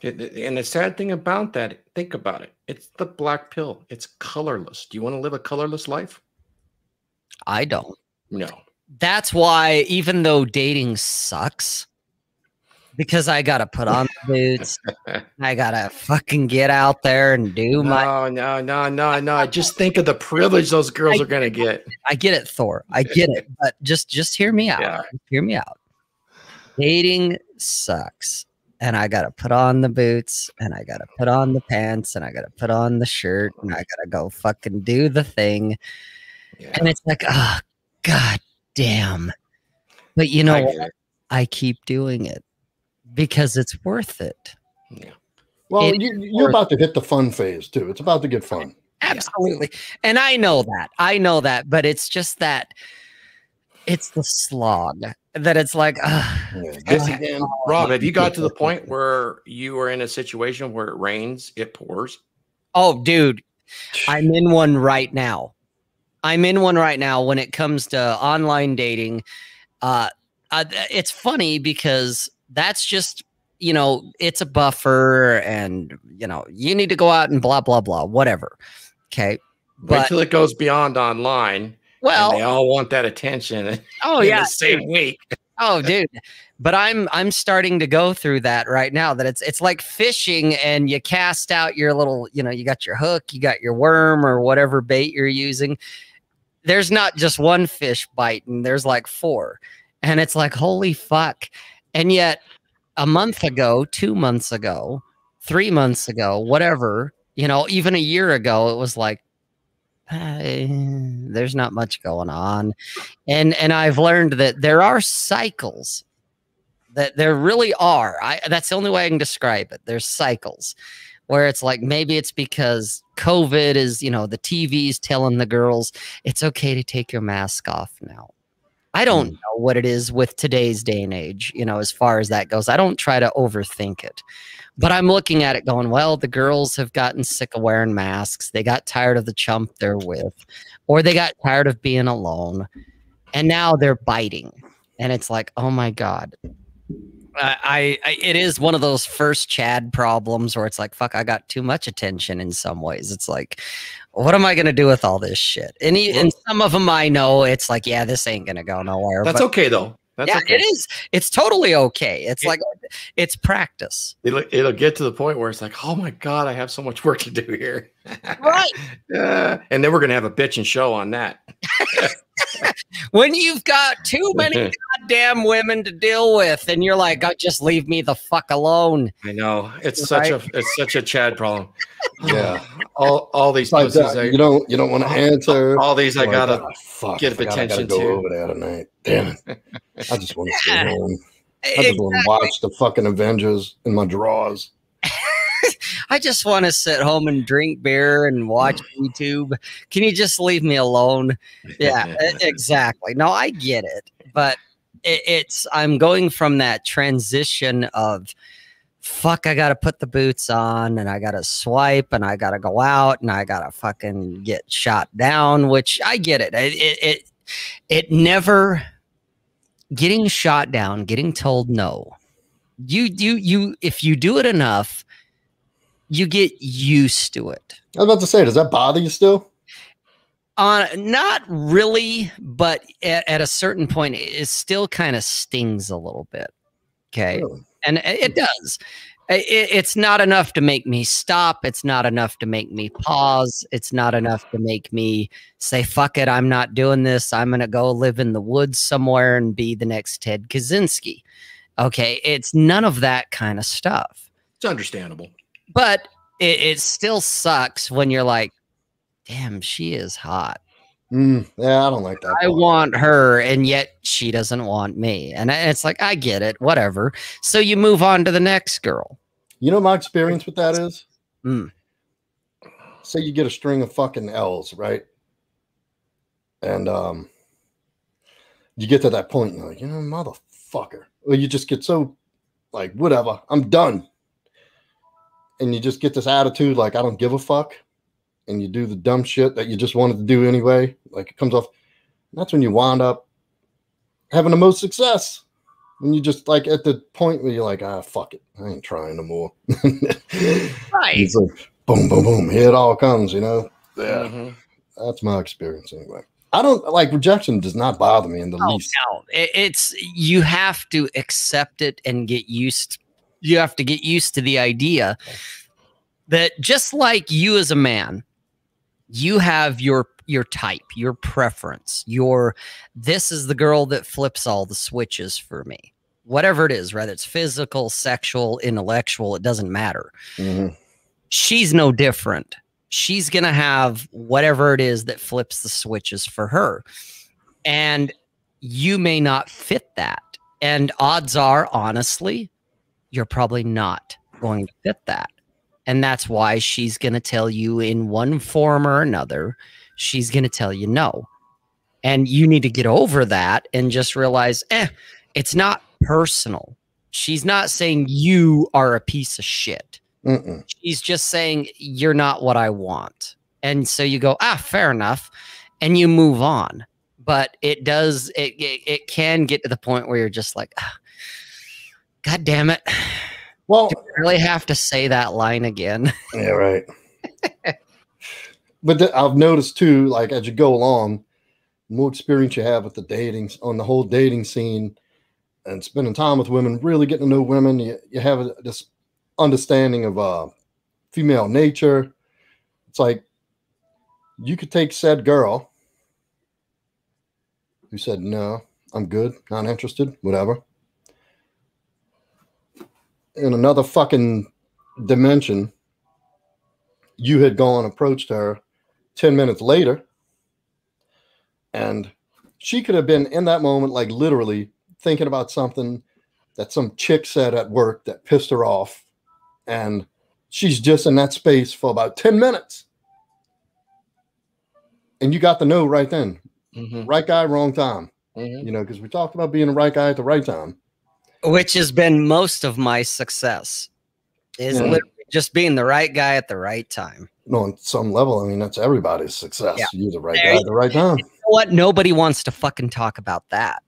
And the sad thing about that, think about it. It's the black pill. It's colorless. Do you want to live a colorless life? i don't No. that's why even though dating sucks because i gotta put on the boots (laughs) i gotta fucking get out there and do my No, no, no, no, no. Just think of the privilege those girls I- are gonna get. i get it thor i get it but just just hear me out Yeah. hear me out dating sucks and I got to put on the boots and I got to put on the pants and I got to put on the shirt and I got to go fucking do the thing. Yeah. And it's like, oh, god damn. But you know I what? I keep doing it because it's worth it. Yeah. Well, It- you, you're about to hit the fun phase too. It's about to get fun. Absolutely. And I know that. I know that. But it's just that it's the slog that it's like, ugh, Yeah, this again. Rob, have you got to the point where you are in a situation where it rains, it pours? oh, dude, I'm in one right now. I'm in one right now when it comes to online dating. Uh, uh, it's funny because that's just, you know, it's a buffer and, you know, you need to go out and blah, blah, blah, whatever. Okay. Wait But, till it goes beyond online. well, they all want that attention. (laughs) oh, in yeah. the same week. Oh, dude. But I'm I'm starting to go through that right now. That it's it's like fishing, and you cast out your little, you know, you got your hook, you got your worm or whatever bait you're using. There's not just one fish biting. There's like four, and it's like holy fuck. And yet, a month ago, two months ago, three months ago, whatever, you know, even a year ago, it was like. "Eh, there's not much going on and and I've learned that there are cycles that there really are. I that's the only way I can describe it. There's cycles where it's like maybe it's because COVID is, you know, the TV's telling the girls it's okay to take your mask off now. I don't hmm. know what it is with today's day and age, you know, as far as that goes. I don't try to overthink it. But I'm looking at it going, well, the girls have gotten sick of wearing masks. They got tired of the chump they're with, or they got tired of being alone and now they're biting and it's like oh my god I, I I- it is one of those first chad problems where it's like fuck i got too much attention in some ways it's like what am i gonna do with all this shit and, e- and some of them i know it's like yeah this ain't gonna go nowhere That's but okay though. That's yeah okay. it is it's totally okay it's Yeah. like it's practice It'll, it'll get to the point where it's like, oh my god, I have so much work to do here. Right. Yeah. And then we're gonna have a bitch and show on that. (laughs) when you've got too many (laughs) goddamn women to deal with and you're like oh, just leave me the fuck alone I know it's such a it's such a Chad problem. (laughs) Yeah. (sighs) all all these It's like that. I- You don't you don't want to answer. all these I gotta. "Ah, fuck, get I forgot gotta attention go to." over there tonight. Damn it! I just want to stay home. I just want to watch the fucking Avengers in my drawers. (laughs) I just want to sit home and drink beer and watch (laughs) YouTube. Can you just leave me alone? Yeah, (laughs) exactly. No, I get it, but it, it's I'm going from that transition of fuck. I got to put the boots on and I got to swipe and I got to go out and I got to fucking get shot down. Which I get it. It it it, it never getting shot down, getting told no. You you you if you do it enough you get used to it. I was about to say, does that bother you still? Uh, not really, but at, at a certain point, it it still kind of stings a little bit. Okay. Really? And it it does. It- it's not enough to make me stop. It's not enough to make me pause. It's not enough to make me say, fuck it, I'm not doing this. I'm going to go live in the woods somewhere and be the next Ted Kaczynski. Okay. It's none of that kind of stuff. It's understandable. But it, it still sucks when you're like, damn, she is hot. Mm, yeah, I don't like that. I want her, and yet she doesn't want me. And it's like, I get it, whatever. So you move on to the next girl. You know my experience with that is? Mm. Say you get a string of fucking L's, right? And um you get to that point, you're like, you know, motherfucker. Or you just get so like, whatever, I'm done. And you just get this attitude like I don't give a fuck. And you do the dumb shit that you just wanted to do anyway. Like it comes off. That's when you wind up having the most success. When you just like at the point where you're like, ah, fuck it. I ain't trying no more. (laughs) Right. It's like boom, boom, boom. Here it all comes, you know? Yeah. Mhm. That's my experience anyway. I don't like rejection does not bother me in the Oh, least. no. It's you have to accept it and get used. You have to get used to the idea that just like you as a man, you have your your type, your preference, your this is the girl that flips all the switches for me. whatever it is, whether it's physical, sexual, intellectual, it doesn't matter. Mhm. She's no different. She's going to have whatever it is that flips the switches for her. And you may not fit that. And odds are, honestly, you're probably not going to fit that. And that's why she's going to tell you in one form or another, she's going to tell you no. And you need to get over that and just realize, eh, it's not personal. She's not saying you are a piece of shit. Mm-mm. She's just saying you're not what I want. And so you go, ah, fair enough. And you move on. But it does, it, it, it can get to the point where you're just like, ah, God damn it. Well, Do I really have to say that line again? (laughs) yeah, right. but I've noticed too, like as you go along, more experience you have with the dating on the whole dating scene and spending time with women, really getting to know women, you, you have a, this understanding of uh, female nature. It's like you could take said girl who said, No, I'm good, not interested, whatever. In another fucking dimension, you had gone approached her 10 minutes later. And she could have been in that moment like literally thinking about something that some chick said at work that pissed her off. And she's just in that space for about 10 minutes. And you got the no right then. Mhm, right guy wrong time. Mhm. you know because we talked about being the right guy at the right time Which has been most of my success, is Yeah. literally just being the right guy at the right time. no on some level i mean that's everybody's success Yeah. you're the right There guy at the right time You know what? Nobody wants to fucking talk about that.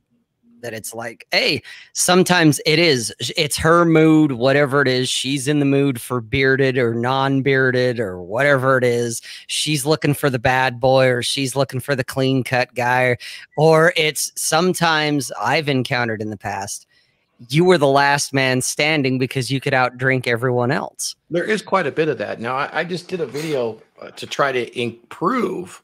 That it's like, hey, sometimes it is. It's her mood, whatever it is. She's in the mood for bearded or non-bearded or whatever it is. She's looking for the bad boy or she's looking for the clean cut guy. Or it's sometimes I've encountered in the past. You were the last man standing because you could outdrink everyone else. There is quite a bit of that. Now, I, I just did a video uh, to try to improve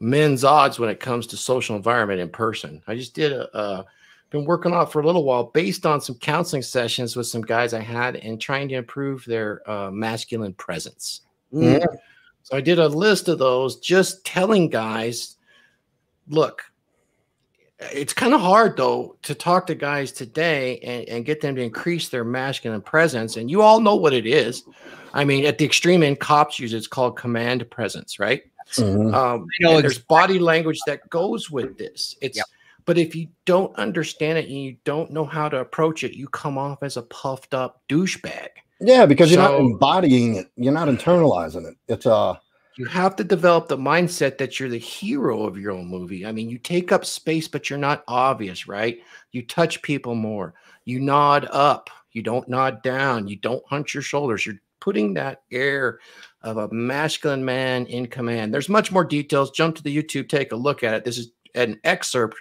men's odds when it comes to social environment in person. I just did a, uh, been working on it for a little while based on some counseling sessions with some guys I had and trying to improve their uh, masculine presence. Mm. So I did a list of those, just telling guys, look, it's kind of hard though to talk to guys today and, and get them to increase their masculine presence. And you all know what it is. I mean, at the extreme end, cops use it, it's called command presence, right? Mhm. Um, I know there's body language that goes with this. It's Yep. but if you don't understand it and you don't know how to approach it, you come off as a puffed up douchebag. yeah because you're not embodying it you're not internalizing it it's uh You have to develop the mindset that you're the hero of your own movie. I mean, you take up space, but you're not obvious, right? You touch people more. You nod up. You don't nod down. You don't hunch your shoulders. You're putting that air of a masculine man in command. There's much more details. Jump to the YouTube, take a look at it. This is an excerpt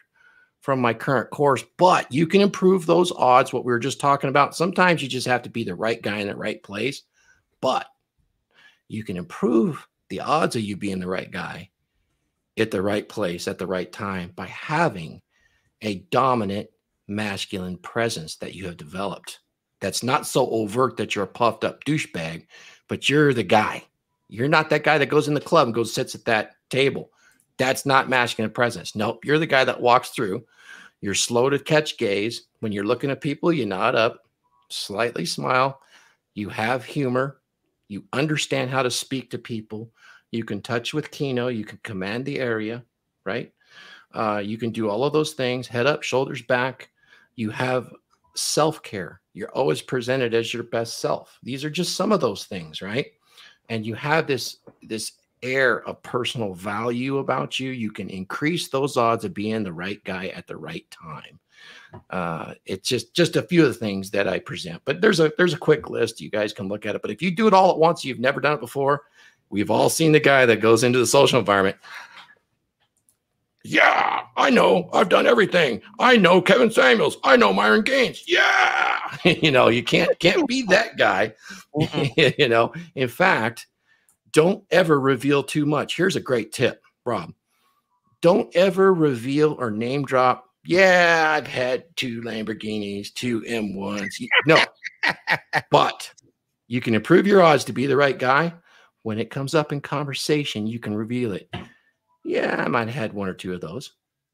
from my current course, but you can improve those odds, what we were just talking about. Sometimes you just have to be the right guy in the right place, but you can improve the odds of you being the right guy at the right place at the right time by having a dominant masculine presence that you have developed. That's not so overt that you're a puffed up douchebag, but you're the guy. You're not that guy that goes in the club and goes sits at that table. That's not masculine presence. Nope, you're the guy that walks through. You're slow to catch gaze. When you're looking at people, you nod up, slightly smile. You have humor. You understand how to speak to people. You can touch with Kino. You can command the area, right? Uh, you can do all of those things head up, shoulders back. You have self care. You're always presented as your best self. These are just some of those things, right? And you have this this air of personal value about you. You can increase those odds of being the right guy at the right time. Uh, it's just just a few of the things that I present, but there's a there's a quick list. You guys can look at it. But if you do it all at once, you've never done it before. We've all seen the guy that goes into the social environment. Yeah, I know. I've done everything. I know Kevin Samuels. I know Myron Gaines. Yeah, (laughs) you know you can't can't be that guy. (laughs) you know. In fact, don't ever reveal too much. Here's a great tip, Rob. Don't ever reveal or name drop Yeah, I've had two Lamborghinis, two M1s. No, (laughs) but you can improve your odds to be the right guy. When it comes up in conversation, you can reveal it. Yeah, I might have had one or two of those.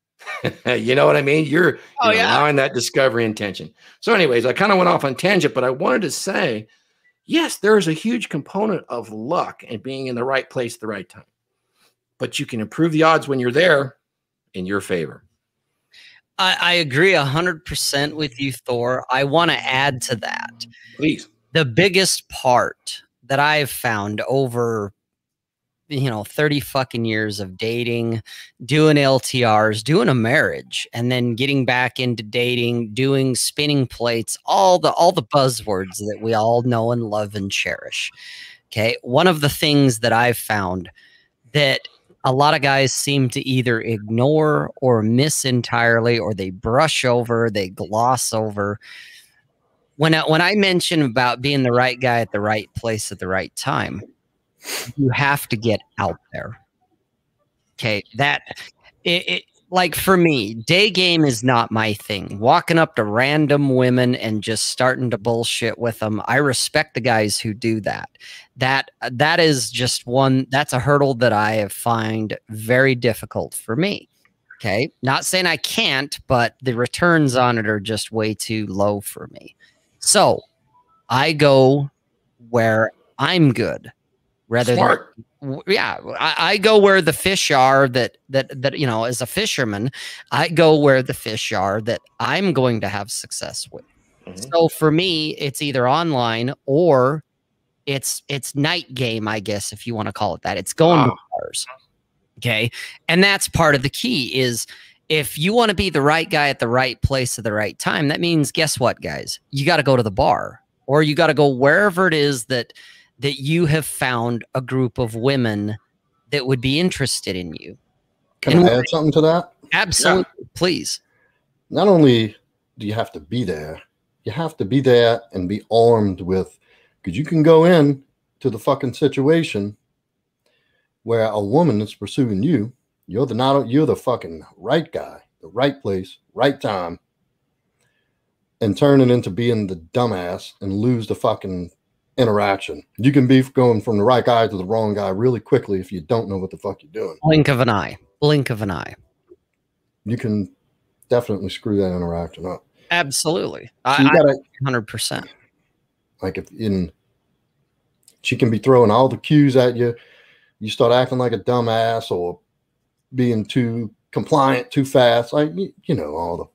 (laughs) you know what I mean? You're, Oh, you're yeah. allowing that discovery intention. So, anyways, I kind of went off on tangent, but I wanted to say, yes, there is a huge component of luck and being in the right place at the right time. But you can improve the odds when you're there in your favor. I, I agree hundred percent with you, Thor. I want to add to that. Please. the biggest part that I've found over you know 30 fucking years of dating, doing LTRs, doing a marriage and then getting back into dating, doing spinning plates, all the all the buzzwords that we all know and love and cherish. Okay? One of the things that I've found that a lot of guys seem to either ignore or miss entirely or they brush over, they gloss over when I, when I mention about being the right guy at the right place at the right time, you have to get out there. Okay, that it, it like for me, day game is not my thing. Walking up to random women and just starting to bullshit with them. I respect the guys who do that. That that is just one. That's a hurdle that I have find very difficult for me. Okay, not saying I can't, but the returns on it are just way too low for me. So I go where I'm good rather Smart. than yeah I, I go where the fish are that that that you know as a fisherman i go where the fish are that i'm going to have success with Mhm. so for me it's either online or it's it's night game i guess if you want to call it that it's going to Ah. bars okay and that's part of the key is if you want to be the right guy at the right place at the right time that means guess what guys you got to go to the bar or you got to go wherever it is that that you have found a group of women that would be interested in you Can And- I add something to that? absolutely please Not only do you have to be there, you have to be there and be armed with, because you can go in to the fucking situation where a woman is pursuing you. You're the not you're the fucking right guy, the right place, right time, and turning into being the dumbass and lose the fucking interaction. You can be going from the right guy to the wrong guy really quickly if you don't know what the fuck you're doing. blink of an eye blink of an eye You can definitely screw that interaction up. absolutely So you I, gotta 100% like if in she can be throwing all the cues at you you start acting like a dumbass or being too compliant too fast like you, you know all the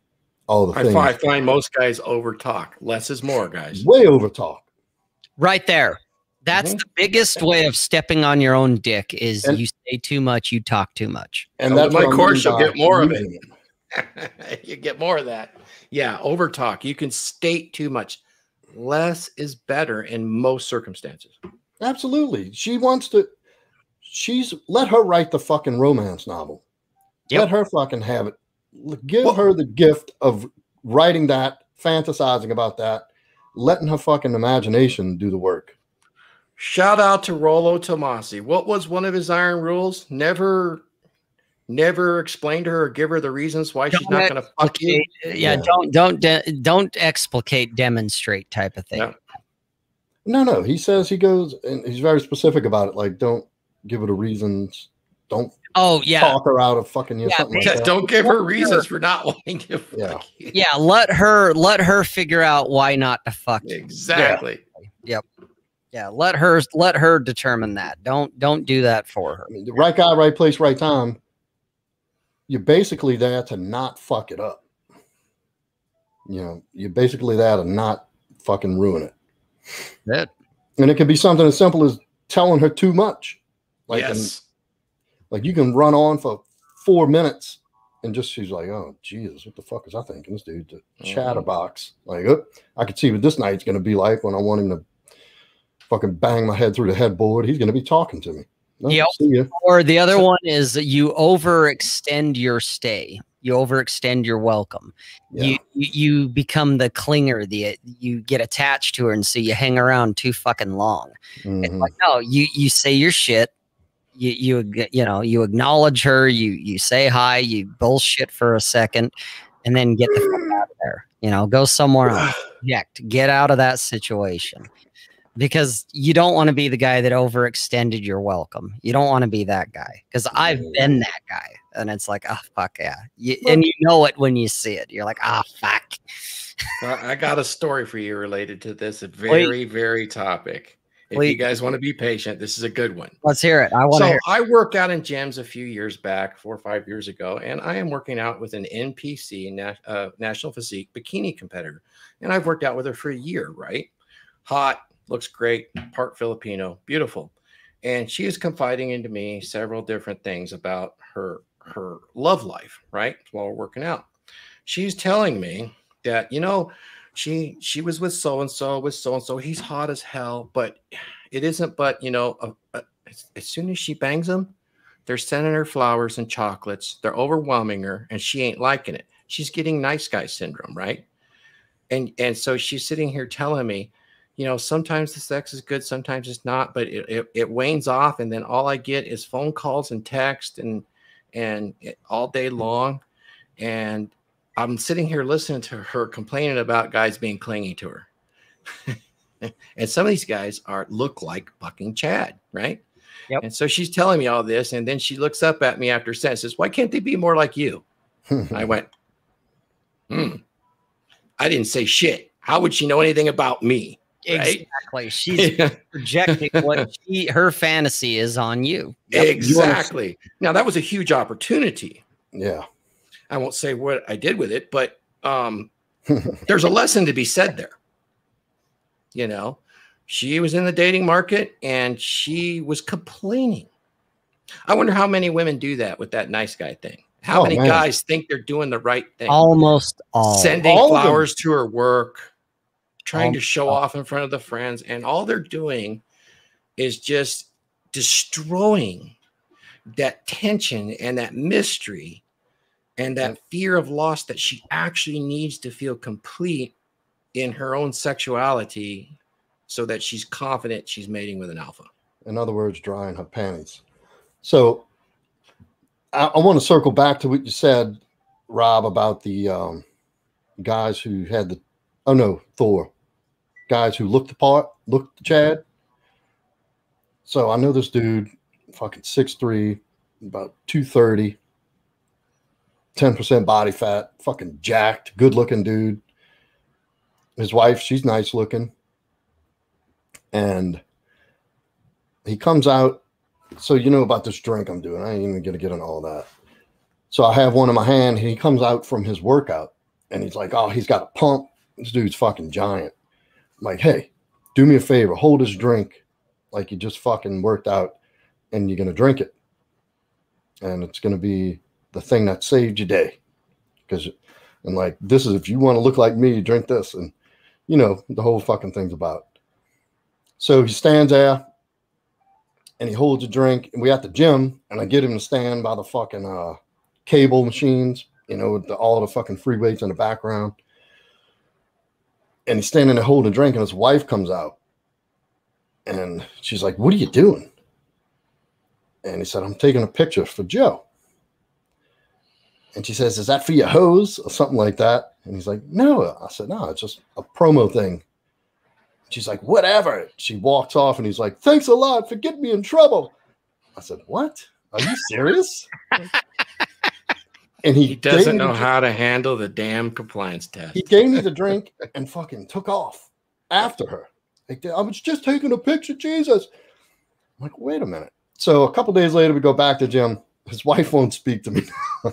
all the I things find, I find most guys over talk. Less is more, guys. way over talk right there that's Mhm. the biggest way of stepping on your own dick is And- you say too much you talk too much and Come that's my course, you'll get more of it. using (laughs) you get more of that. Yeah, over talk. You can state too much. Less is better in most circumstances. absolutely she wants to she's let her write the fucking romance novel Yep. let her fucking have it give Well- her the gift of writing that fantasizing about that letting her fucking imagination do the work Shout out to Rollo Tomassi. What was one of his iron rules? Never, never explain to her or give her the reasons why she's Don't not going to fuck you. Yeah, Yeah. don't don't de- don't explicate demonstrate type of thing Yeah. No, no. He says he goes and he's very specific about it. Like, don't give her a reasons. Don't oh yeah talk her out of fucking you. Yeah, something like Yeah, that. don't give her reasons for not (laughs) wanting to fuck Yeah. you. yeah let her let her figure out why not to fuck you. Exactly. Yep. Yeah let her let her determine that don't don't do that for her I mean, the right guy, right place, right time. You're basically there to not fuck it up. You know, you're basically there to not fucking ruin it. That- And it can be something as simple as telling her too much. Like, and- yes. like you can run on for four minutes and just she's like, oh Jesus, what the fuck is I thinking? This dude, the Mhm. chatterbox. Like, oh, I could see what this night's gonna be like when I want him to fucking bang my head through the headboard. He's gonna be talking to me. No, Yep. or the other one is that you overextend your stay you overextend your welcome Yeah. you, you become the clinger the you get attached to her and so you hang around too fucking long It's Mhm. like no you you say your shit you you you know you acknowledge her you you say hi you bullshit for a second and then get the fuck (sighs) out of there. You know, go somewhere else. Get out of that situation because you don't want to be the guy that overextended your welcome. You don't want to be that guy because I've been that guy, and it's like, oh fuck yeah, you, and you know it when you see it. You're like, ah oh, fuck. I got a story for you related to this, a very Wait. very topic. If Wait. you guys want to be patient, this is a good one. Let's hear it. I want so to. I worked out in gyms a few years back, four or five years ago, and I am working out with an NPC, uh, National Physique Bikini competitor, and I've worked out with her for a year. Right, hot, looks great, part Filipino, beautiful. And she is confiding into me several different things about her her love life, right? While we're working out. She's telling me that, you know, she she was with so and so with so and so. He's hot as hell, but it isn't but, you know, uh, uh, as, as soon as she bangs him, they're sending her flowers and chocolates. They're overwhelming her and she ain't liking it. She's getting nice guy syndrome, right? And and so she's sitting here telling me you know, sometimes the sex is good, sometimes it's not, but it, it, it, wanes off. And then all I get is phone calls and text and, and it, all day long. And I'm sitting here listening to her complaining about guys being clingy to her. (laughs) and some of these guys are look like fucking Chad, right? Yep. And so she's telling me all this, and then she looks up at me after sex, says, "Why can't they be more like you?" (laughs) I went, "Hmm." I didn't say shit. How would she know anything about me? Right? Exactly. (laughs) She's projecting what she her fantasy is on you. Yep. Exactly. Now that was a huge opportunity. Yeah. I won't say what I did with it, but um, (laughs) there's a lesson to be said there. You know, she was in the dating market and she was complaining. I wonder how many women do that with that nice guy thing. How oh, many man. guys think they're doing the right thing? Almost all. Sending all flowers to her work trying to show off in front of the friends, and all they're doing is just destroying that tension and that mystery and that fear of loss that she actually needs to feel complete in her own sexuality so that she's confident she's mating with an alpha. In other words, drying her panties. So I, I want to circle back to what you said, Rob, about the um, guys who had the oh no, Thor, guys who looked the part, looked the Chad. So I know this dude, fucking 6'3, about 230, 10% body fat, fucking jacked, good looking dude. His wife, she's nice looking. And he comes out. So you know about this drink I'm doing. I ain't even gonna get on all that. So I have one in my hand. He comes out from his workout and he's like, Oh, he's got a pump. This dude's fucking giant like, hey, do me a favor, hold this drink like you just fucking worked out and you're gonna drink it. And it's gonna be the thing that saved your day. Because and like this is if you want to look like me, drink this. And you know, the whole fucking thing's about. So he stands there and he holds a drink, and we at the gym, and I get him to stand by the fucking uh cable machines, you know, the, all the fucking free weights in the background and he's standing there holding a drink, and his wife comes out, and she's like, "What are you doing?" And he said, "I'm taking a picture for Joe." And she says, "Is that for your hose or something like that?" And he's like, "No." I said, "No, it's just a promo thing." She's like, "Whatever." She walks off, and he's like, "Thanks a lot for getting me in trouble." I said, "What? Are you serious?" and he, he doesn't know how to handle the damn compliance test. He gave me the drink and fucking took off after her. Like, I was just taking a picture, Jesus. I'm like, wait a minute. So a couple days later, we go back to gym. His wife won't speak to me. (laughs)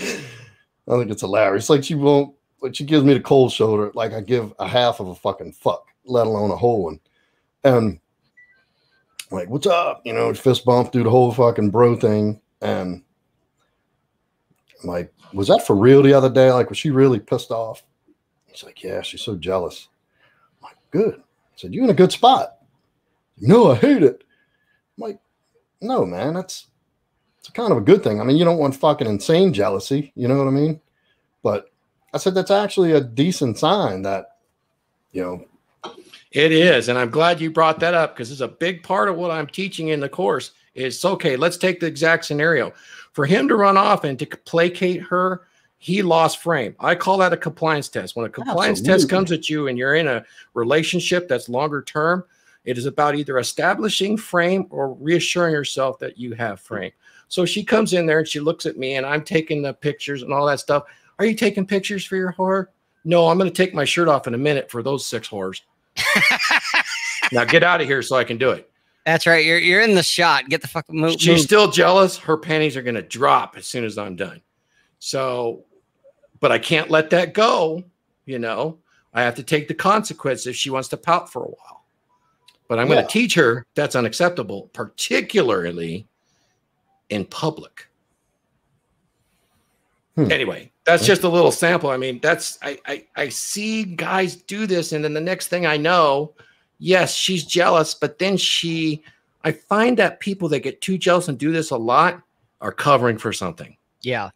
I think it's hilarious. Like she won't. Like she gives me the cold shoulder. Like I give a half of a fucking fuck, let alone a whole one. And like, what's up? You know, fist bump, do the whole fucking bro thing, and I'm like, was that for real the other day? Like, was she really pissed off? He's like, yeah, she's so jealous. I'm like, good. I said, you in a good spot. No, I hate it. I'm like, no, man, that's it's kind of a good thing. I mean, you don't want fucking insane jealousy, you know what I mean? But I said that's actually a decent sign that, you know. It is, and I'm glad you brought that up because it's a big part of what I'm teaching in the course. Is okay. Let's take the exact scenario for him to run off and to placate her, he lost frame. I call that a compliance test. When a compliance Absolutely. test comes at you and you're in a relationship that's longer term, it is about either establishing frame or reassuring yourself that you have frame. So she comes in there and she looks at me and I'm taking the pictures and all that stuff. Are you taking pictures for your whore? No, I'm going to take my shirt off in a minute for those six whores. (laughs) now get out of here so I can do it. That's right. You're you're in the shot. Get the fuck move. She's move. still jealous. Her panties are going to drop as soon as I'm done. So but I can't let that go. You know, I have to take the consequence if she wants to pout for a while. But I'm yeah. going to teach her that's unacceptable, particularly in public. Hmm. Anyway, that's just a little sample. I mean, that's I, I I see guys do this, and then the next thing I know, yes, she's jealous, but then she I find that people that get too jealous and do this a lot are covering for something. Yeah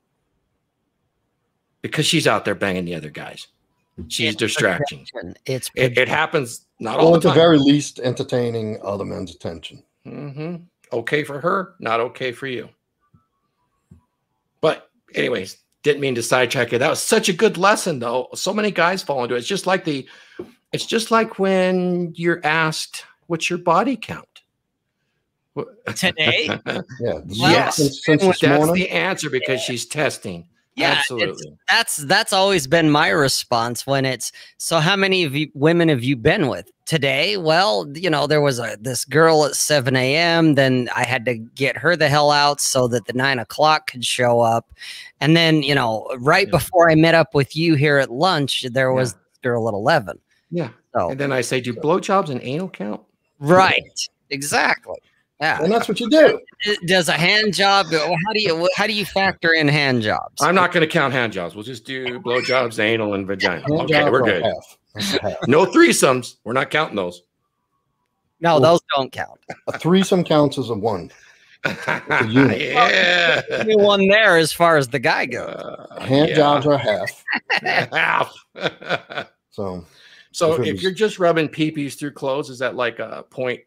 because she's out there banging the other guys. She's it's distracting. It's it, it, happens not all well, at the very least entertaining other men's attention. Mm-hmm. Okay for her, not okay for you. But anyways, didn't mean to sidetrack it. That was such a good lesson, though. So many guys fall into it. It's just like the, it's just like when you're asked, "What's your body count?" Today, (laughs) yeah, yes, since, since that's the answer because she's testing yeah, absolutely. That's that's always been my response when it's so. How many of you women have you been with today? Well, you know, there was a this girl at seven a.m. Then I had to get her the hell out so that the nine o'clock could show up, and then you know, right yeah. before I met up with you here at lunch, there was yeah. girl at eleven. Yeah. So, and then I say, do blowjobs and anal count? Right. Exactly. Yeah, and that's what you do. Does a hand job? How do you how do you factor in hand jobs? I'm not going to count hand jobs. We'll just do blow jobs, anal, and vagina. Hand okay, we're good. Half. Half. no threesomes. We're not counting those. No, well, those don't count. A threesome counts as a one. (laughs) yeah, only one there as far as the guy goes. Uh, hand yeah. jobs are half. half. (laughs) so, so if, if you're just rubbing peepees through clothes, is that like a point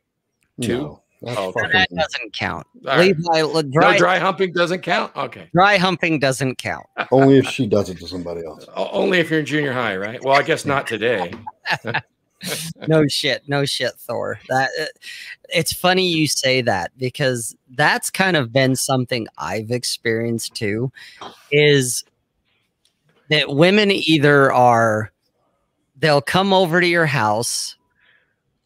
two? No. Oh, that doesn't count. Right. Levi, dry, no dry humping doesn't count. Okay. Dry humping doesn't count. (laughs) Only if she does it to somebody else. Only if you're in junior high, right? Well, I guess not today. (laughs) (laughs) no shit, no shit, Thor. That uh, it's funny you say that because that's kind of been something I've experienced too. Is that women either are they'll come over to your house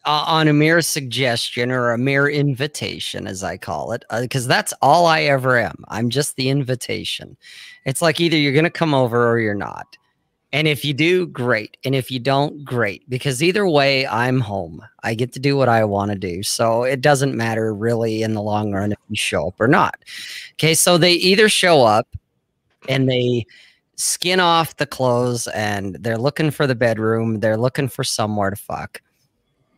uh, on a mere suggestion or a mere invitation, as I call it, because uh, that's all I ever am. I'm just the invitation. It's like either you're going to come over or you're not. And if you do, great. And if you don't, great. Because either way, I'm home. I get to do what I want to do. So it doesn't matter really in the long run if you show up or not. Okay. So they either show up and they skin off the clothes and they're looking for the bedroom, they're looking for somewhere to fuck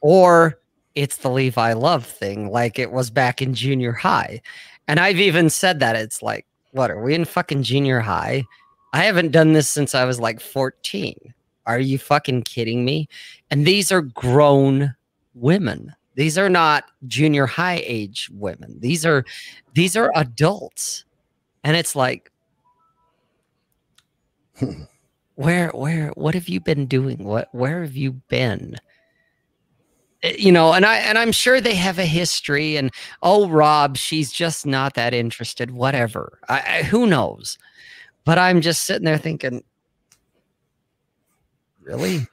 or it's the Levi Love thing, like it was back in junior high. And I've even said that it's like, what are we in fucking junior high? I haven't done this since I was like 14. Are you fucking kidding me? And these are grown women. These are not junior high age women. These are these are adults. And it's like hmm. where where what have you been doing? What where have you been? Eh, you know and i and i'm sure they have a history and oh rob she's just not that interested whatever. I, I, who knows? But i'm just sitting there thinking really?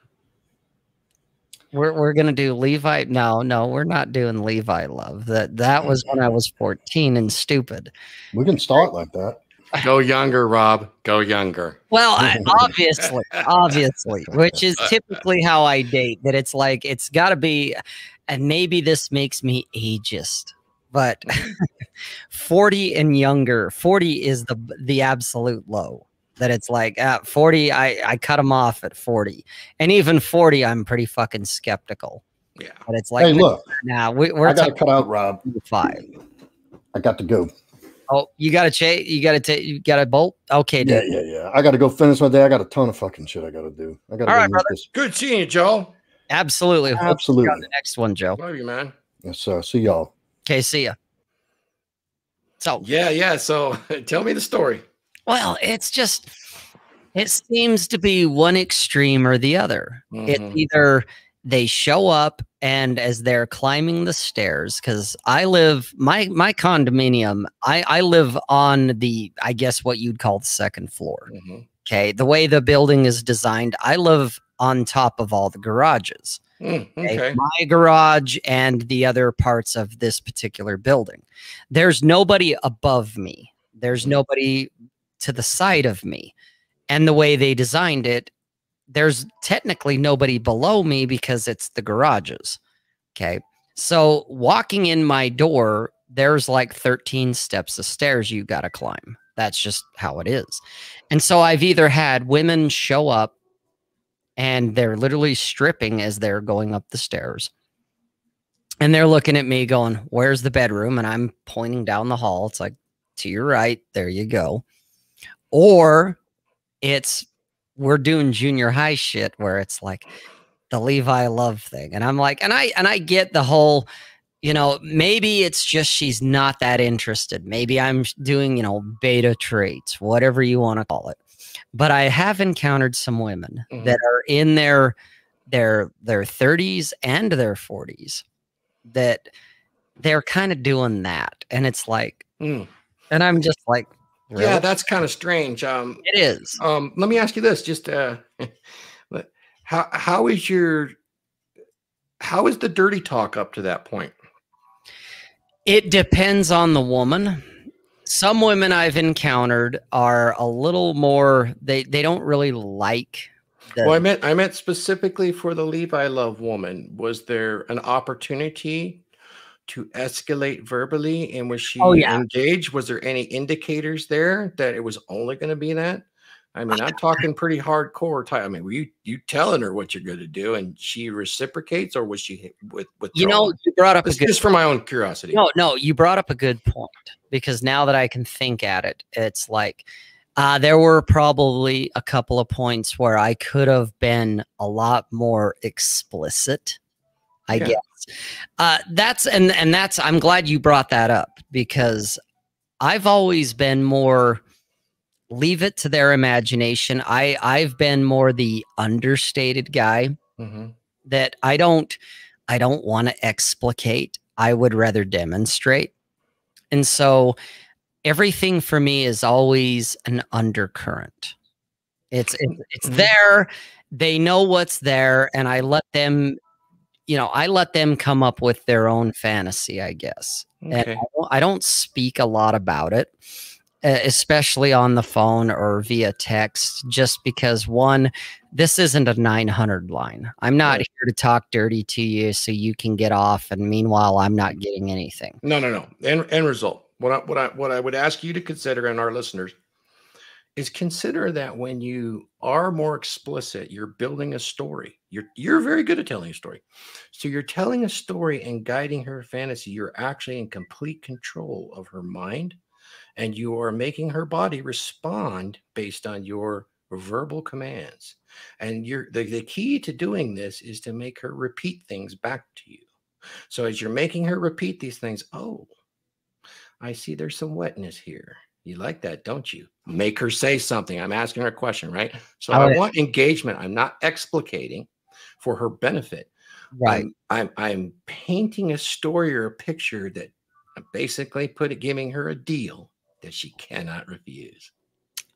We're, we're gonna do levi no no we're not doing levi love. That that was when i was 14 and stupid. We can start like that (laughs) Go younger, Rob. Go younger. Well, I, (laughs) obviously, obviously, which is typically how I date. That it's like it's got to be, and maybe this makes me ageist, but (laughs) forty and younger. Forty is the the absolute low. That it's like at forty, I I cut them off at forty, and even forty, I'm pretty fucking skeptical. Yeah, but it's like, hey, look, now nah, we, are I got to cut out Rob. Five. I got to go. Oh, you got to chase. You got to take. You got to bolt. Okay, dude. Yeah, yeah, yeah. I got to go finish my day. I got a ton of fucking shit I got to do. I got. All right, brother. This. Good seeing you, Joe. Absolutely. Absolutely. the next one, Joe. Love you, man. Yes, sir. See y'all. Okay, see ya. So yeah, yeah. So (laughs) tell me the story. Well, it's just It seems to be one extreme or the other. Mhm. It's either they show up and as they're climbing the stairs, because I live my my condominium, I, I live on the I guess what you'd call the second floor. Mhm. Okay. The way the building is designed, I live on top of all the garages. Mm, okay? okay. My garage and the other parts of this particular building. There's nobody above me. There's Mhm. nobody to the side of me. And the way they designed it, there's technically nobody below me because it's the garages. Okay. So walking in my door, there's like 13 steps of stairs you got to climb. That's just how it is. And so I've either had women show up and they're literally stripping as they're going up the stairs. And they're looking at me going, Where's the bedroom? And I'm pointing down the hall. It's like, To your right, there you go. Or it's we're doing junior high shit where it's like the Levi love thing. And I'm like, and I and I get the whole, you know, maybe it's just she's not that interested. Maybe I'm doing, you know, beta traits, whatever you want to call it. But I have encountered some women Mhm. that are in their their their 30s and their 40s that they're kind of doing that. And it's like, Mm. and I'm just like, Yeah, that's kind of strange. Um, it is. um, let me ask you this: just uh, (laughs) how how is your how is the dirty talk up to that point? It depends on the woman. Some women I've encountered are a little more they they don't really like the Well, I meant I meant specifically for the Levi Love woman. Was there an opportunity to escalate verbally, and was she Oh, yeah. engaged? Was there any indicators there that it was only going to be that? I mean, I'm (laughs) talking pretty hardcore type. I mean, were you you telling her what you're going to do, and she reciprocates, or was she with with you know you brought up a This good is for my own curiosity. No, no, you brought up a good point because now that I can think at it, it's like uh, there were probably a couple of points where I could have been a lot more explicit. I Yeah. guess uh, that's and and that's. I'm glad you brought that up because I've always been more leave it to their imagination. I I've been more the understated guy Mhm. that I don't I don't want to explicate. I would rather demonstrate. And so everything for me is always an undercurrent. It's it's, it's Mhm. there. They know what's there and I let them you know, I let them come up with their own fantasy, I guess. Okay. I don't, I don't speak a lot about it, especially on the phone or via text, just because one, this isn't a 900 line. I'm not Right. here to talk dirty to you so you can get off. And meanwhile, I'm not mm-hmm. getting anything. No, no, no. End, end result. What I, what I what I would ask you to consider and our listeners is consider that when you are more explicit, you're building a story. You're you're very good at telling a story. So you're telling a story and guiding her fantasy. You're actually in complete control of her mind and you are making her body respond based on your verbal commands. And you're the, the key to doing this is to make her repeat things back to you. So as you're making her repeat these things, oh, I see there's some wetness here. You like that, don't you? Make her say something. I'm asking her a question, right? So I want engagement. I'm not explicating for her benefit. Right. I'm, I'm I'm painting a story or a picture that I'm basically put it giving her a deal that she cannot refuse.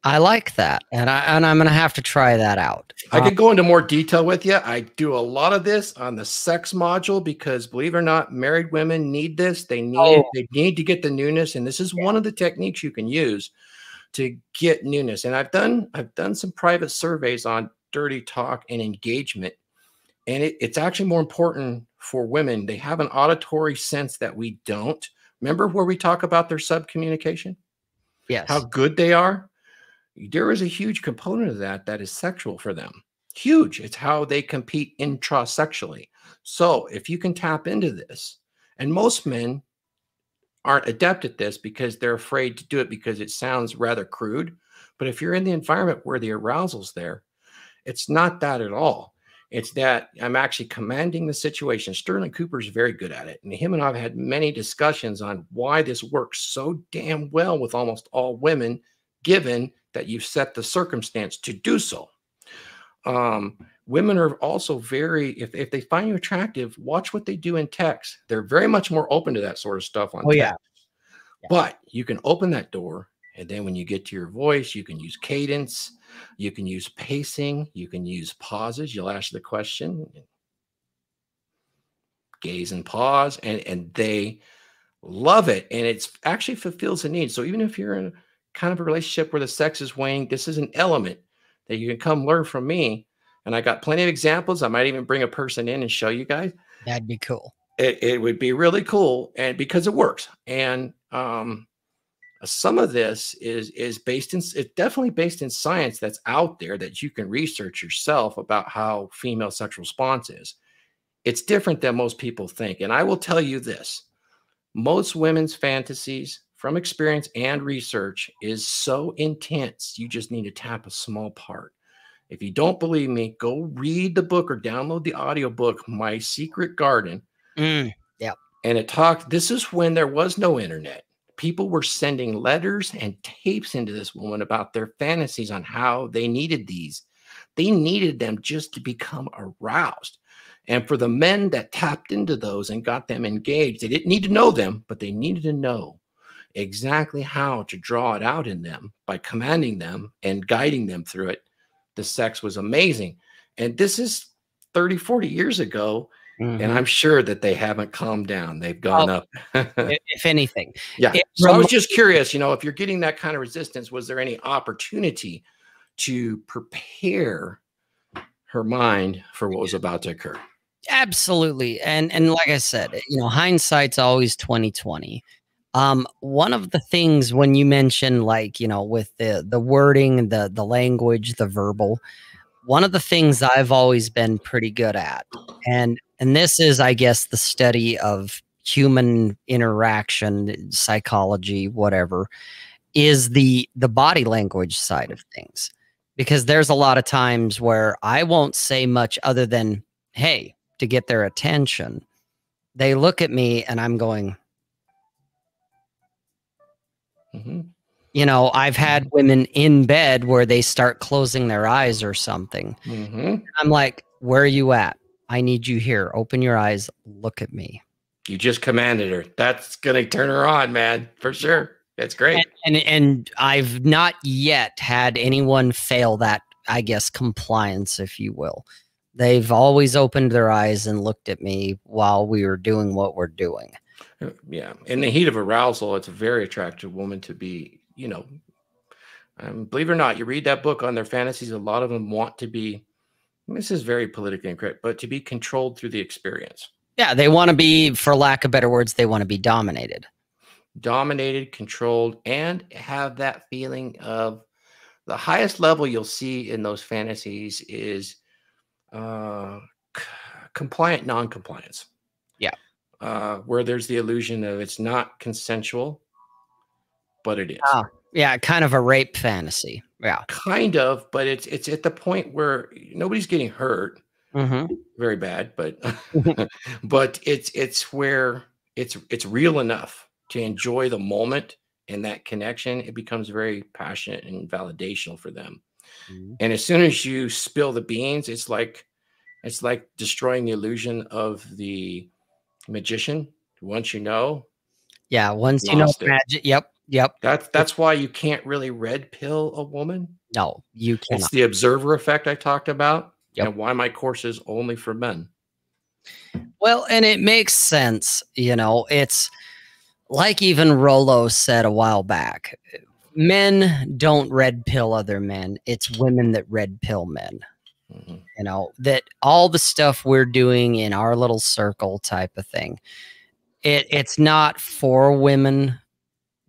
I like that. And I and I'm gonna have to try that out. I Uh, could go into more detail with you. I do a lot of this on the sex module because believe it or not, married women need this. They need. Oh. They need to get the newness. And this is one of the techniques you can use to get newness. And I've done I've done some private surveys on dirty talk and engagement. And it, it's actually more important for women. They have an auditory sense that we don't. Remember where we talk about their subcommunication? yes. how good they are there is a huge component of that that is sexual for them huge it's how they compete intrasexually so if you can tap into this and most men aren't adept at this because they're afraid to do it because it sounds rather crude but if you're in the environment where the arousal's there it's not that at all it's that i'm actually commanding the situation Stirling Cooper is very good at it and him and i've had many discussions on why this works so damn well with almost all women given that you've set the circumstance to do so. Um, women are also very, if, if they find you attractive, watch what they do in text. They're very much more open to that sort of stuff on Oh, text. yeah. Yeah. But you can open that door. And then when you get to your voice, you can use cadence, you can use pacing, you can use pauses. You'll ask the question, gaze and pause, and, and they love it. And it's actually fulfills a need. So even if you're in kind of a relationship where the sex is waning, this is an element that you can come learn from me. And I got plenty of examples. I might even bring a person in and show you guys That'd be cool. it, it would be really cool and because it works and um some of this is is based in it's definitely based in science that's out there that you can research yourself about how female sexual response is. It's different than most people think and i will tell you this. Most women's fantasies from experience and research is so intense you just need to tap a small part. If you don't believe me go read the book or download the audiobook my secret garden. Mm, and it talked this is when there was no internet people were sending letters and tapes into this woman about their fantasies on how they needed these. They needed them just to become aroused. And for the men that tapped into those and got them engaged they didn't need to know them but they needed to know exactly how to draw it out in them by commanding them and guiding them through it. The sex was amazing. And this is 30 40 years ago mhm. and I'm sure that they haven't calmed down. They've gone up. (laughs) If anything, yeah. it So I was just curious, you know, if you're getting that kind of resistance, was there any opportunity to prepare her mind for what was about to occur? absolutely and and like i said you know hindsight's always 2020 um one of the things when you mention like you know with the the wording the the language the verbal one of the things i've always been pretty good at and and this is i guess the study of human interaction psychology whatever is the the body language side of things. Because there's a lot of times where i won't say much other than hey to get their attention. They look at me and i'm going Mhm. you know i've had women in bed where they start closing their eyes or something. Mhm. i'm like where are you at i need you here open your eyes look at me You just commanded her. That's going to turn her on, man, for sure. That's great. and and i've not yet had anyone fail that i guess compliance if you will they've always opened their eyes and looked at me while we were doing what we're doing Uh, Yeah. In the heat of arousal, it's a very attractive woman to be, you know, um, believe it or not, you read that book on their fantasies, a lot of them want to be, this is very politically incorrect, but to be controlled through the experience. yeah they want to be for lack of better words they want to be dominated dominated, controlled, and have that feeling of the highest level you'll see in those fantasies is uh, compliant non-compliance. Yeah. Uh, where there's the illusion of it's not consensual, but it is. Ah. Yeah kind of a rape fantasy yeah Kind of, but it's it's at the point where nobody's getting hurt. hmm Very bad, but (laughs) (laughs) but it's it's where it's it's real enough to enjoy the moment and that connection. It becomes very passionate and validational for them. And as soon as you spill the beans, it's like it's like destroying the illusion of the magician. Once you know, yeah once you know magic yep yep that's that's why you can't really red pill a woman. no you can't. It's the observer effect I talked about, Yep. and why my course is only for men. Well, and it makes sense. You know, it's like even Rollo said a while back men don't red pill other men, it's women that red pill men. Mhm. You know, that all the stuff we're doing in our little circle type of thing, it, it's not for women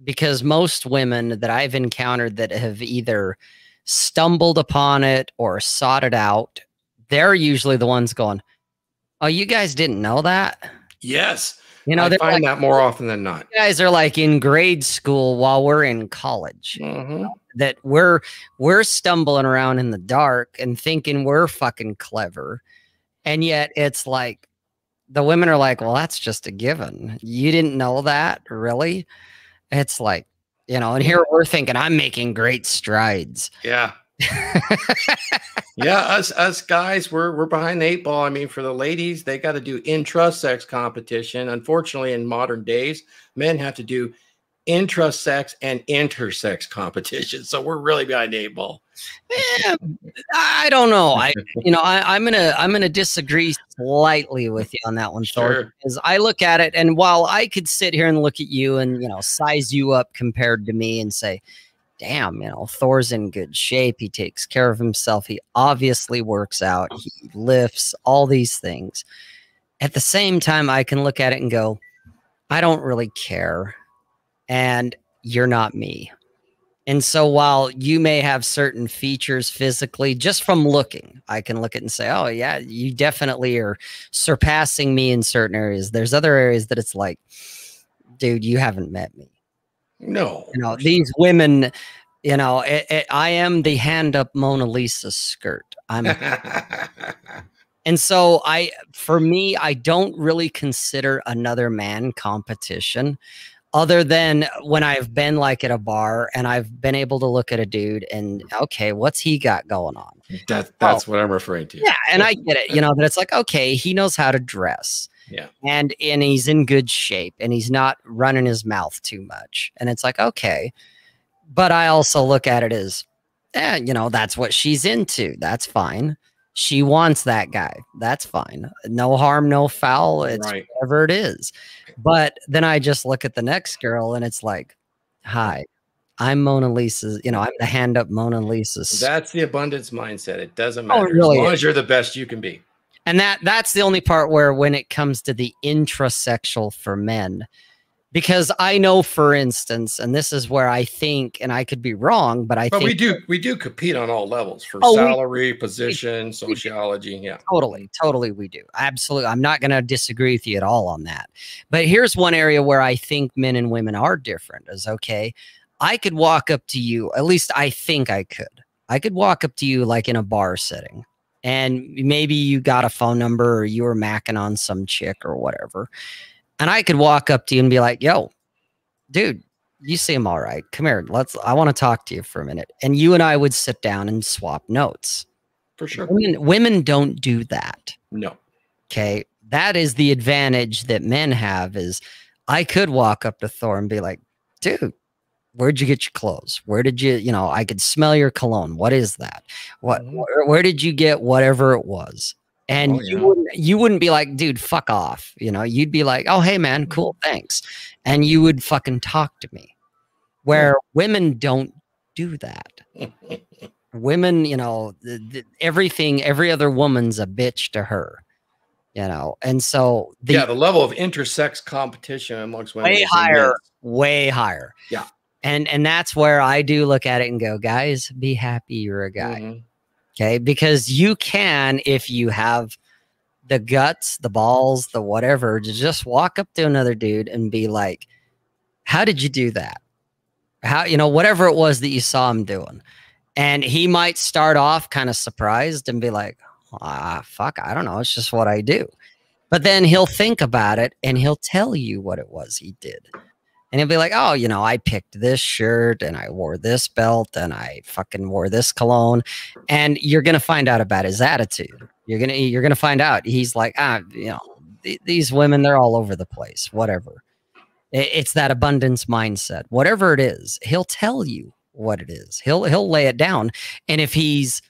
because most women that I've encountered that have either stumbled upon it or sought it out, they're usually the ones going, Oh, you guys didn't know that? Yes, You know, I they're find like, that more often than not. you guys are like in grade school while we're in college. Mhm. That we're we're stumbling around in the dark and thinking we're fucking clever. And yet it's like the women are like, well, that's just a given. You didn't know that, really? It's like, You know, and here we're thinking I'm making great strides. Yeah. (laughs) yeah, us us guys, we're we're behind the eight ball. I mean, for the ladies, they got to do intra-sex competition. Unfortunately, in modern days, men have to do intra-sex and intersex competition. (laughs) So we're really behind the eight ball. Yeah, I don't know. I you know I, am gonna I'm gonna disagree slightly with you on that one, Thor, because I look at it and while I could sit here and look at you and you know size you up compared to me and say, damn, you know, Thor's in good shape. He takes care of himself. He obviously works out. He lifts all these things. At the same time, I can look at it and go, I don't really care. And you're not me. And so while you may have certain features physically, just from looking, I can look at and say, oh, yeah, you definitely are surpassing me in certain areas. There's other areas that it's like, dude, you haven't met me. No. You know, these women, you know, it, it, I am the hand up Mona Lisa skirt. I'm. (laughs) and so I, for me, I don't really consider another man competition other than when I've been like at a bar and I've been able to look at a dude and okay, what's he got going on? That that's what I'm referring to. Yeah, and I get it, you know, that it's like, okay, he knows how to dress. Yeah. And and he's in good shape and he's not running his mouth too much. And it's like, okay. But I also look at it as, eh, you know, that's what she's into. That's fine. She wants that guy. That's fine. No harm, no foul. It's right. whatever it is. But then I just look at the next girl and it's like, hi, I'm Mona Lisa. You know, I'm the hand up Mona Lisa. That's the abundance mindset. It doesn't oh, matter. Oh, really? As long as you're the best you can be. And that that's the only part where when it comes to the intrasexual for men, because I know, for instance, and this is where I think, and I could be wrong, but I but think we do we do compete on all levels for oh, salary, we, position, we, sociology. Yeah, totally, totally, we do. Absolutely, I'm not going to disagree with you at all on that. But here's one area where I think men and women are different. Is okay. I could walk up to you. At least I think I could. I could walk up to you like in a bar setting, and maybe you got a phone number or you were macking on some chick or whatever and I could walk up to you and be like, yo, dude, you seem all right. Come here. Let's, I want to talk to you for a minute. And you and I would sit down and swap notes. For sure. Women, women don't do that. No. Okay. That is the advantage that men have is I could walk up to Thor and be like, dude, where'd you get your clothes? Where did you, you know, I could smell your cologne. What is that? What, mm-hmm. where, where did you get whatever it was? And oh, yeah. you wouldn't you wouldn't be like dude fuck off you know? You'd be like oh hey man cool thanks. And you would fucking talk to me. Where yeah. women don't do that. Women you know the, the, everything every other woman's a bitch to her you know? And so the, yeah the level of intersex competition amongst women way higher way higher. Yeah. And and that's where i do look at it and go guys be happy you're a guy. Mm-hmm Okay. Because you can, if you have the guts, the balls, the whatever, to just walk up to another dude and be like, How did you do that? How, you know, whatever it was that you saw him doing. And he might start off kind of surprised and be like, Ah, fuck, I don't know. It's just what I do. But then he'll think about it and he'll tell you what it was he did and he'll be like, "Oh, you know, I picked this shirt and I wore this belt and I fucking wore this cologne," and you're gonna find out about his attitude. You're gonna you're gonna find out he's like, ah, you know, th- these women they're all over the place. Whatever. It, it's that abundance mindset. Whatever it is, he'll tell you what it is. He'll he'll lay it down, and if he's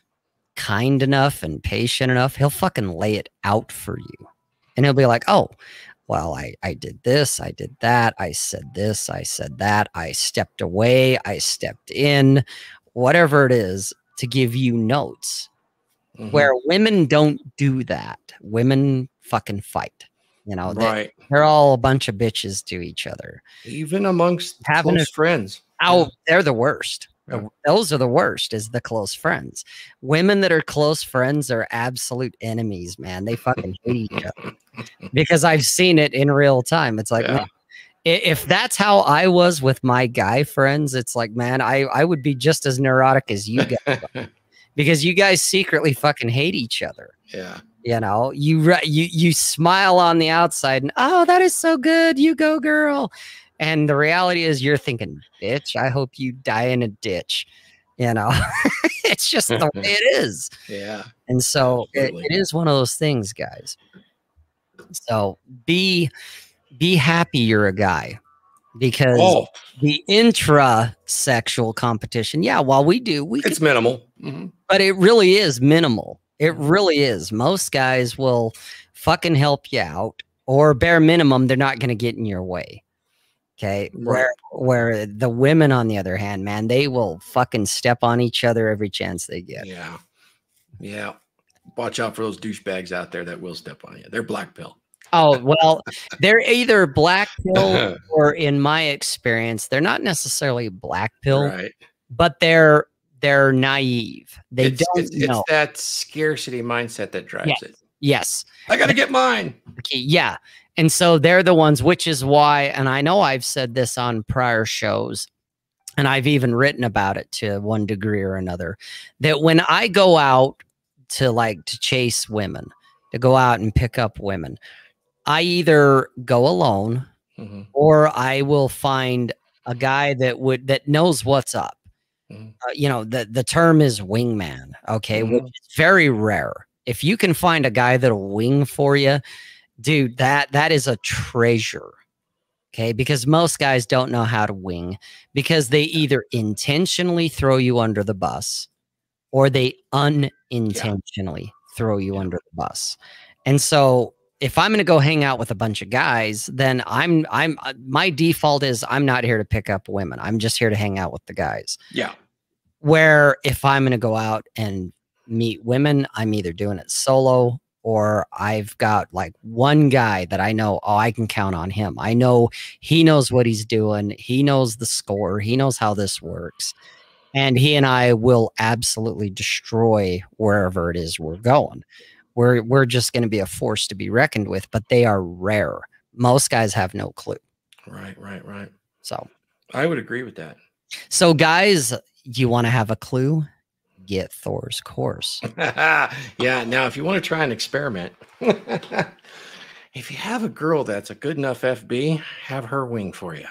kind enough and patient enough, he'll fucking lay it out for you. And he'll be like, "Oh, well, I, I did this, I did that, I said this, I said that, I stepped away, I stepped in, whatever it is to give you notes. Mm-hmm. Where women don't do that. Women fucking fight. You know, right. they, are all a bunch of bitches to each other. Even amongst having close a, friends. Oh, yeah. they're the worst. Yeah. Those are the worst is the close friends. Women that are close friends are absolute enemies, man. They fucking hate each other. Because I've seen it in real time. It's like yeah. man, if that's how I was with my guy friends, it's like, man, I, I would be just as neurotic as you guys (laughs) because you guys secretly fucking hate each other. Yeah. You know, you you you smile on the outside and oh, that is so good. You go, girl And the reality is, you're thinking, bitch, I hope you die in a ditch. You know, (laughs) it's just the way it (laughs) is. Yeah. And so it, it is one of those things, guys. So be be happy you're a guy because Oh, the intra sexual competition, yeah, while we do, we it's minimal. Mhm. but it really is minimal. It really is. Most guys will fucking help you out, or bare minimum, they're not going to get in your way. Okay. Right. Where where the women, on the other hand, man, they will fucking step on each other every chance they get. Yeah. Yeah. Watch out for those douchebags out there that will step on you. They're black pill. Oh well, (laughs) they're either black pill (laughs) or, in my experience, they're not necessarily black pill, Right. but they're they're naive. They it's, don't it's, it's know. that scarcity mindset that drives Yes. it. yes. I got to get mine. Okay, yeah. And so they're the ones, which is why, and I know I've said this on prior shows, and I've even written about it to one degree or another, that when I go out to like to chase women, to go out and pick up women, I either go alone Mhm. or I will find a guy that would that knows what's up. Mhm. Uh, you know, the the term is wingman, okay, which is very rare. If you can find a guy that'll wing for you, dude, that that is a treasure. Okay, because most guys don't know how to wing because they either intentionally throw you under the bus or they unintentionally throw you Yeah. under the bus. And so if I'm going to go hang out with a bunch of guys, then I'm I'm uh, my default is I'm not here to pick up women. I'm just here to hang out with the guys. Yeah. Where if I'm going to go out and meet women, I'm either doing it solo or I've got like one guy that I know, oh, I can count on him. I know he knows what he's doing. He knows the score. He knows how this works. And he and I will absolutely destroy wherever it is we're going. We're we're just going to be a force to be reckoned with, but they are rare. Most guys have no clue. Right. Right. Right. So I would agree with that. so guys, you want to have a clue? Get Thor's course. (laughs) yeah. Now, if you want to try an experiment, (laughs) if you have a girl that's a good enough FB, have her wing for you.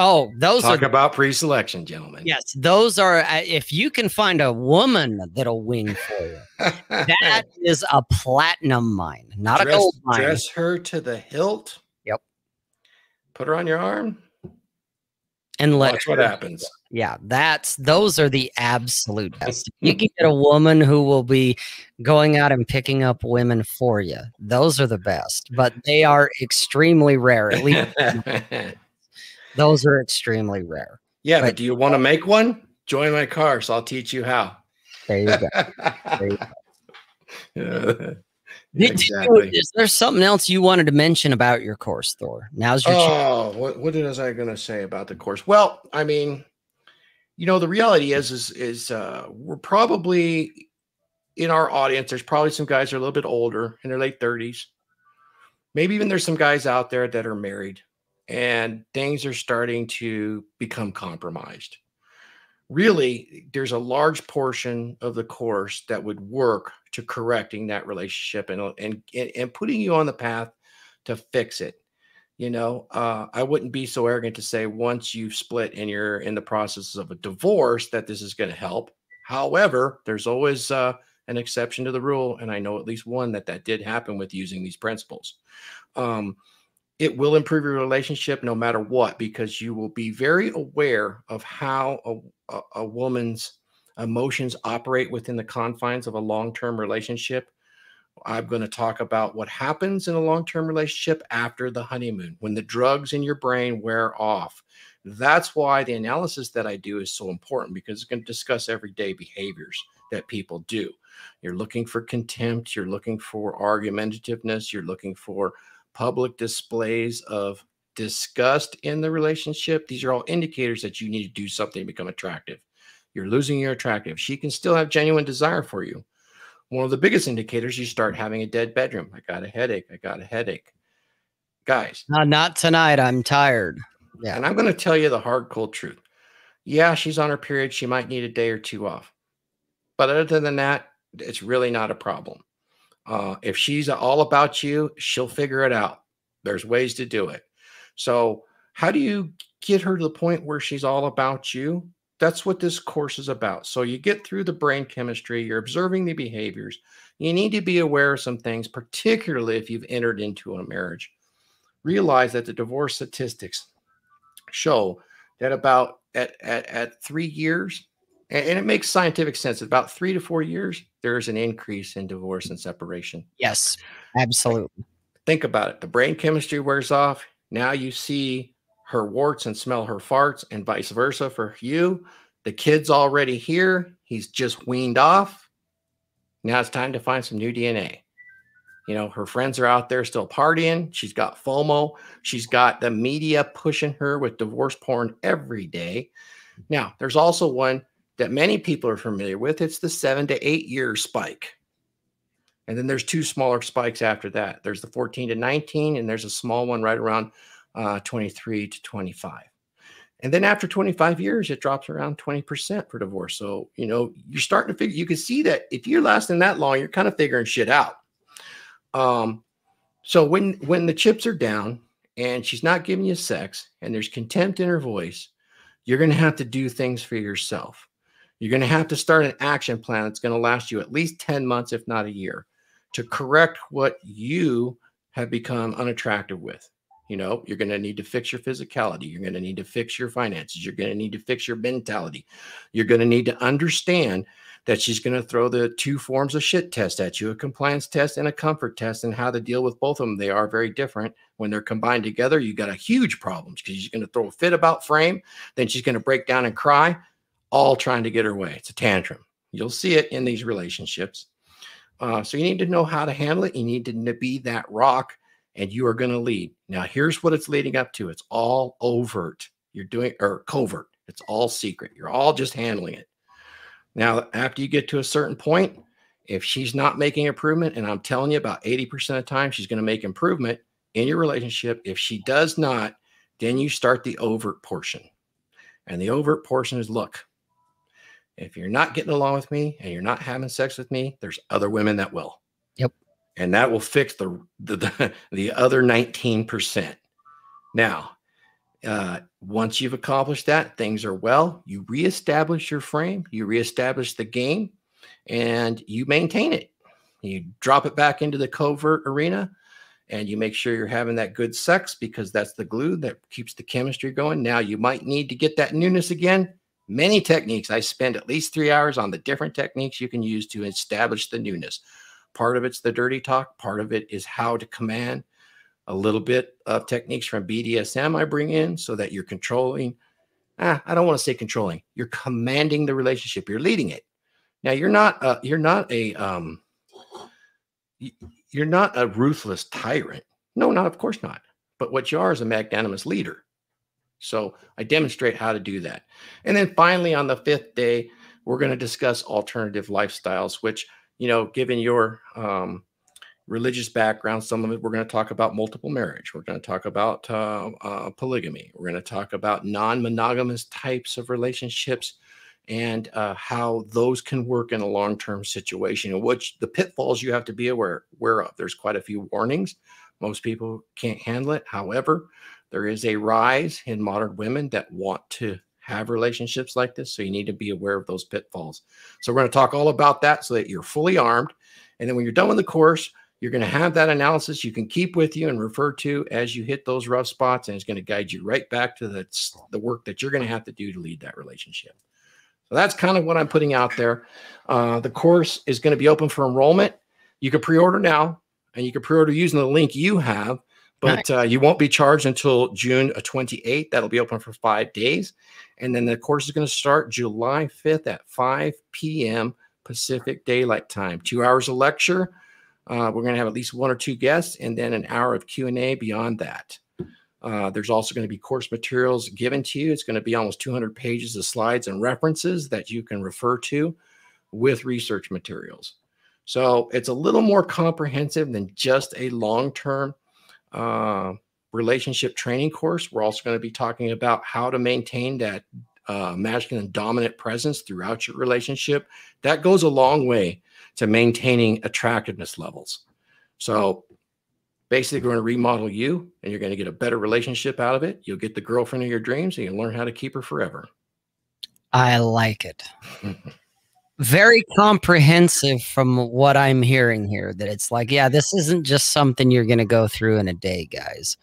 Oh, those Talk are about pre-selection, gentlemen. yes, those are uh, if you can find a woman that'll wing for you. (laughs) That is a platinum mine, not dress, a gold mine. dress her to the hilt. Yep. Put her on your arm. and let Watch what happens. Yeah, that's those are the absolute best. you can get a woman who will be going out and picking up women for you. Those are the best, but they are extremely rare. At least (laughs) those are extremely rare. yeah, But- but do you want to make one? Join my car, so I'll teach you how. There you go. (laughs) There you go. (laughs) Yeah, Did- did you- exactly. is there something else you wanted to mention about your course, Thor? Now's your chance. Oh, what what was I going to say about the course? Well, I mean, you know, the reality is is is uh, we're probably in our audience. There's probably some guys are a little bit older in their late 30s. Maybe even there's some guys out there that are married, and things are starting to become compromised. Really, there's a large portion of the course that would work to correcting that relationship and and, and putting you on the path to fix it you know uh, i wouldn't be so arrogant to say once you've split and you're in the process of a divorce that this is going to help. However there's always uh, an exception to the rule and i know at least one that that did happen with using these principles. Um, it will improve your relationship no matter what because you will be very aware of how a, a, a woman's emotions operate within the confines of a long-term relationship I'm going to talk about what happens in a long term relationship after the honeymoon, when the drugs in your brain wear off. That's why the analysis that I do is so important because it's going to discuss everyday behaviors that people do. You're looking for contempt, you're looking for argumentativeness, you're looking for public displays of disgust in the relationship. These are all indicators that you need to do something to become attractive. You're losing your attractive. She can still have genuine desire for you one of the biggest indicators you start having a dead bedroom. I got a headache. I got a headache. Guys, not tonight. I'm tired. Yeah. and I'm going to tell you the hard, cold truth. Yeah, she's on her period. She might need a day or two off. But other than that, it's really not a problem. Uh, if she's all about you, she'll figure it out. There's ways to do it. So, how do you get her to the point where she's all about you. That's what this course is about. So you get through the brain chemistry, you're observing the behaviors. You need to be aware of some things, particularly if you've entered into a marriage. Realize that the divorce statistics show that about at, at, at three years, and, it makes scientific sense, about three to four years, there's an increase in divorce and separation. Yes, absolutely. Think about it. The brain chemistry wears off. Now you see her warts and smell her farts, and vice versa for you. The kid's already here. He's just weaned off. Now it's time to find some new DNA. You know, her friends are out there still partying. She's got FOMO. She's got the media pushing her with divorce porn every day. Now, there's also one that many people are familiar with. It's the seven to eight year spike. And then there's two smaller spikes after that. There's the 14 to 19, and there's a small one right around uh, 23 to 25. And then after 25 years, it drops around 20% for divorce. So, you know, you're starting to figure, you can see that if you're lasting that long, you're kind of figuring shit out. Um, so when when the chips are down and she's not giving you sex and there's contempt in her voice, you're going to have to do things for yourself. You're going to have to start an action plan that's going to last you at least 10 months, if not a year, to correct what you have become unattractive with. You know, you're going to need to fix your physicality. You're going to need to fix your finances. You're going to need to fix your mentality. You're going to need to understand that she's going to throw the two forms of shit test at you a compliance test and a comfort test, and how to deal with both of them. They are very different. When they're combined together, you got a huge problems because she's going to throw a fit about frame. Then she's going to break down and cry, all trying to get her way. It's a tantrum. You'll see it in these relationships. Uh, so you need to know how to handle it. You need to be that rock and you are going to lead. Now, here's what it's leading up to it's all overt. You're doing, or covert. It's all secret. You're all just handling it. Now, after you get to a certain point, if she's not making improvement, and I'm telling you about 80% of the time she's going to make improvement in your relationship, if she does not, then you start the overt portion. And the overt portion is look, if you're not getting along with me and you're not having sex with me, there's other women that will and that will fix the the, the (laughs) other 19%. Now, uh, once you've accomplished that, things are well, you reestablish your frame, you reestablish the game, and you maintain it. You drop it back into the covert arena and you make sure you're having that good sex because that's the glue that keeps the chemistry going. Now, you might need to get that newness again. Many techniques. I spend at least three hours on the different techniques you can use to establish the newness. Part of it's the dirty talk, part of it is how to command. A little bit of techniques from BDSM I bring in so that you're controlling. Ah, I don't want to say controlling. You're commanding the relationship. You're leading it. Now you're not. Uh, you're not a. Um, you're not a ruthless tyrant. No, not of course not. But what you are is a magnanimous leader. So I demonstrate how to do that. And then finally, on the fifth day, we're going to discuss alternative lifestyles, which you know, given your um, religious background, some of it we're going to talk about multiple marriage. We're going to talk about uh, uh, polygamy. We're going to talk about non monogamous types of relationships and uh, how those can work in a long term situation and which the pitfalls you have to be aware, aware of. There's quite a few warnings. Most people can't handle it. However, there is a rise in modern women that want to have relationships like this. So you need to be aware of those pitfalls. So we're going to talk all about that so that you're fully armed. And then when you're done with the course, you're going to have that analysis you can keep with you and refer to as you hit those rough spots. And it's going to guide you right back to the, the work that you're going to have to do to lead that relationship. So that's kind of what I'm putting out there. Uh, the course is going to be open for enrollment. You can pre order now and you can pre order using the link you have but uh, you won't be charged until June 28th. That'll be open for five days. And then the course is going to start July 5th at 5 p.m. Pacific Daylight Time. Two hours of lecture. Uh, we're going to have at least one or two guests, and then an hour of Q&A beyond that. Uh, there's also going to be course materials given to you. It's going to be almost 200 pages of slides and references that you can refer to with research materials. So it's a little more comprehensive than just a long-term uh, relationship training course. We're also going to be talking about how to maintain that uh, masculine dominant presence throughout your relationship. That goes a long way to maintaining attractiveness levels. So basically we're going to remodel you and you're going to get a better relationship out of it. You'll get the girlfriend of your dreams and you'll learn how to keep her forever. I like it. (laughs) Very comprehensive from what I'm hearing here. That it's like, yeah, this isn't just something you're going to go through in a day, guys.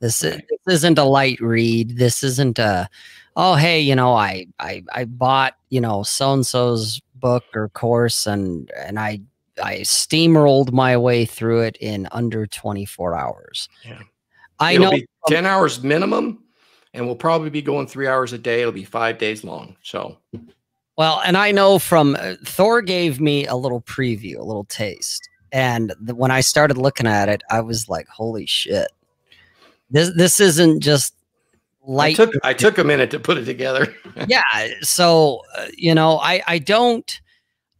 This, is, this isn't a light read. This isn't a, oh, hey, you know, I I I bought you know so and so's book or course and and I I steamrolled my way through it in under 24 hours. Yeah. I It'll know be 10 hours minimum and we'll probably be going three hours a day. It'll be five days long. So, well, and I know from uh, Thor gave me a little preview, a little taste. And the, when I started looking at it, I was like, holy shit. This this isn't just I light took, I took a minute to put it together. (laughs) yeah so uh, you know i i don't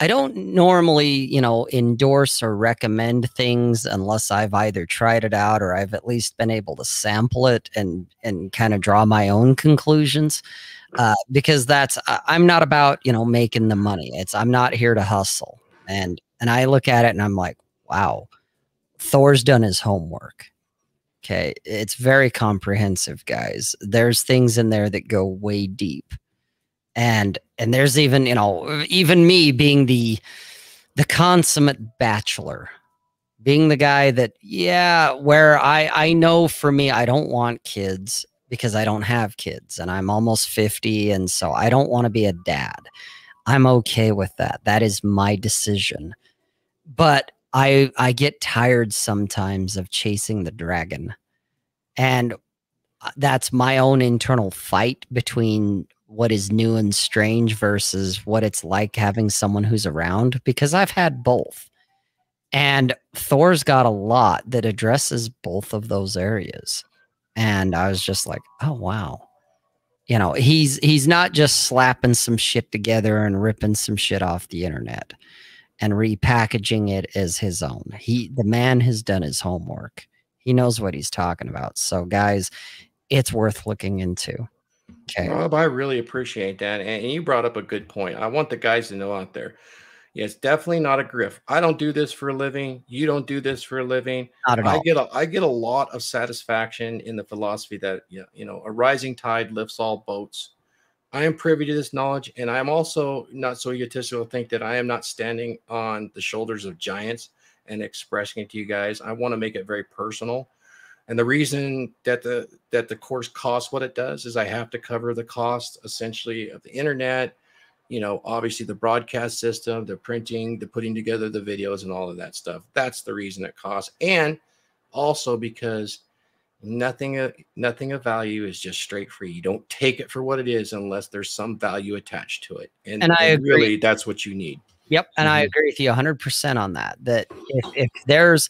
i don't normally you know endorse or recommend things unless i've either tried it out or i've at least been able to sample it and and kind of draw my own conclusions uh, because that's I- i'm not about you know making the money it's i'm not here to hustle and and i look at it and i'm like wow thor's done his homework Okay, it's very comprehensive, guys. There's things in there that go way deep. And and there's even, you know, even me being the the consummate bachelor, being the guy that yeah, where I I know for me I don't want kids because I don't have kids and I'm almost 50 and so I don't want to be a dad. I'm okay with that. That is my decision. But I I get tired sometimes of chasing the dragon. And uh, that's my own internal fight between what is new and strange versus what it's like having someone who's around because I've had both. And Thor's got a lot that addresses both of those areas. And I was just like, "Oh wow." You know, he's he's not just slapping some shit together and ripping some shit off the internet and repackaging it as his own. He the man has done his homework. He knows what he's talking about. So guys, it's worth looking into. Okay. Rob, I really appreciate that. And you brought up a good point. I want the guys to know out there. Yeah, it's definitely not a grift. I don't do this for a living. You don't do this for a living. Not at all. I get a I get a lot of satisfaction in the philosophy that yeah, you know, a rising tide lifts all boats. I am privy to this knowledge, and I'm also not so egotistical to think that I am not standing on the shoulders of giants and expressing it to you guys. I want to make it very personal. And the reason that the that the course costs what it does is I have to cover the cost essentially of the internet, you know, obviously the broadcast system, the printing, the putting together the videos and all of that stuff. That's the reason it costs. And also because nothing uh, nothing of value is just straight free. You don't take it for what it is unless there's some value attached to it. And, And I agree. really that's what you need. Yep, and I Mhm. agree with you 100% on that. That if if there's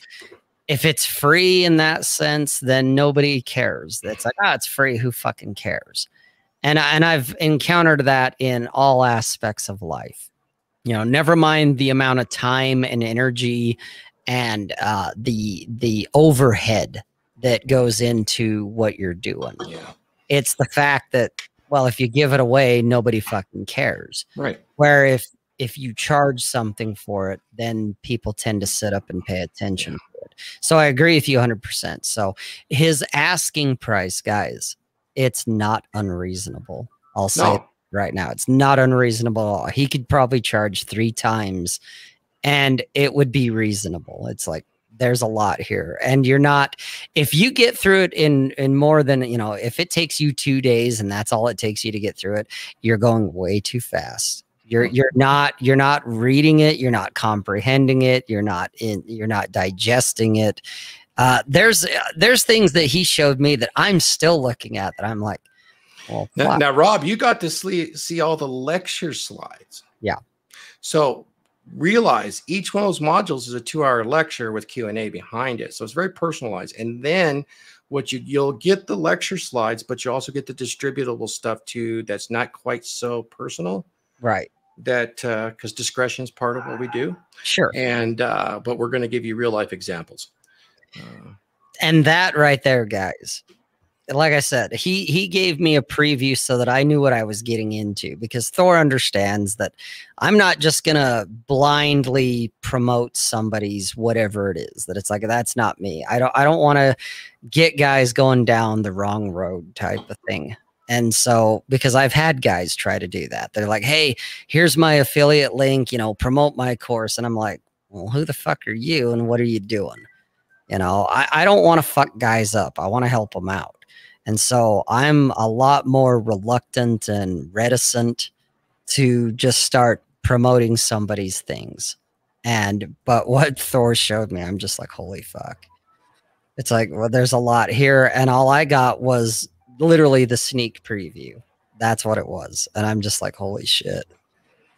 if it's free in that sense, then nobody cares. That's like, ah, it's free. Who fucking cares? And I, and I've encountered that in all aspects of life. You know, never mind the amount of time and energy and uh, the the overhead that goes into what you're doing. Yeah. It's the fact that well, if you give it away, nobody fucking cares Right. where if if you charge something for it then people tend to sit up and pay attention to it so i agree with you 100% so his asking price guys it's not unreasonable. I'll say No. it right now it's not unreasonable at all. he could probably charge three times and it would be reasonable. It's like there's a lot here and you're not if you get through it in in more than you know if it takes you two days and that's all it takes you to get through it you're going way too fast. You're mm. you're not you're not reading it you're not comprehending it you're not in you're not digesting it uh, there's uh, there's things that he showed me that i'm still looking at that i'm like well Now, now, Rob, you got to see, see all the lecture slides. Yeah. So realize each one of those modules is a two-hour lecture with Q and A behind it. So it's very personalized. And then what you you'll get the lecture slides, but you also get the distributable stuff too. That's not quite so personal. right That because discretion is part of what we do. sure And uh, but we're going to give you real life examples. Uh, and that right there guys like I said, he he gave me a preview so that I knew what I was getting into because Thor understands that I'm not just gonna blindly promote somebody's whatever it is. That it's like that's not me. I don't I don't want to get guys going down the wrong road type of thing. And so, because I've had guys try to do that, they're like, "Hey, here's my affiliate link. You know, promote my course," and I'm like, "Well, who the fuck are you, and what are you doing?" You know, I, I don't want to fuck guys up. I want to help them out. And so I'm a lot more reluctant and reticent to just start promoting somebody's things. And, but what (laughs) Thor showed me, I'm just like, holy fuck. It's like, well, there's a lot here. And all I got was literally the sneak preview. That's what it was. And I'm just like, holy shit.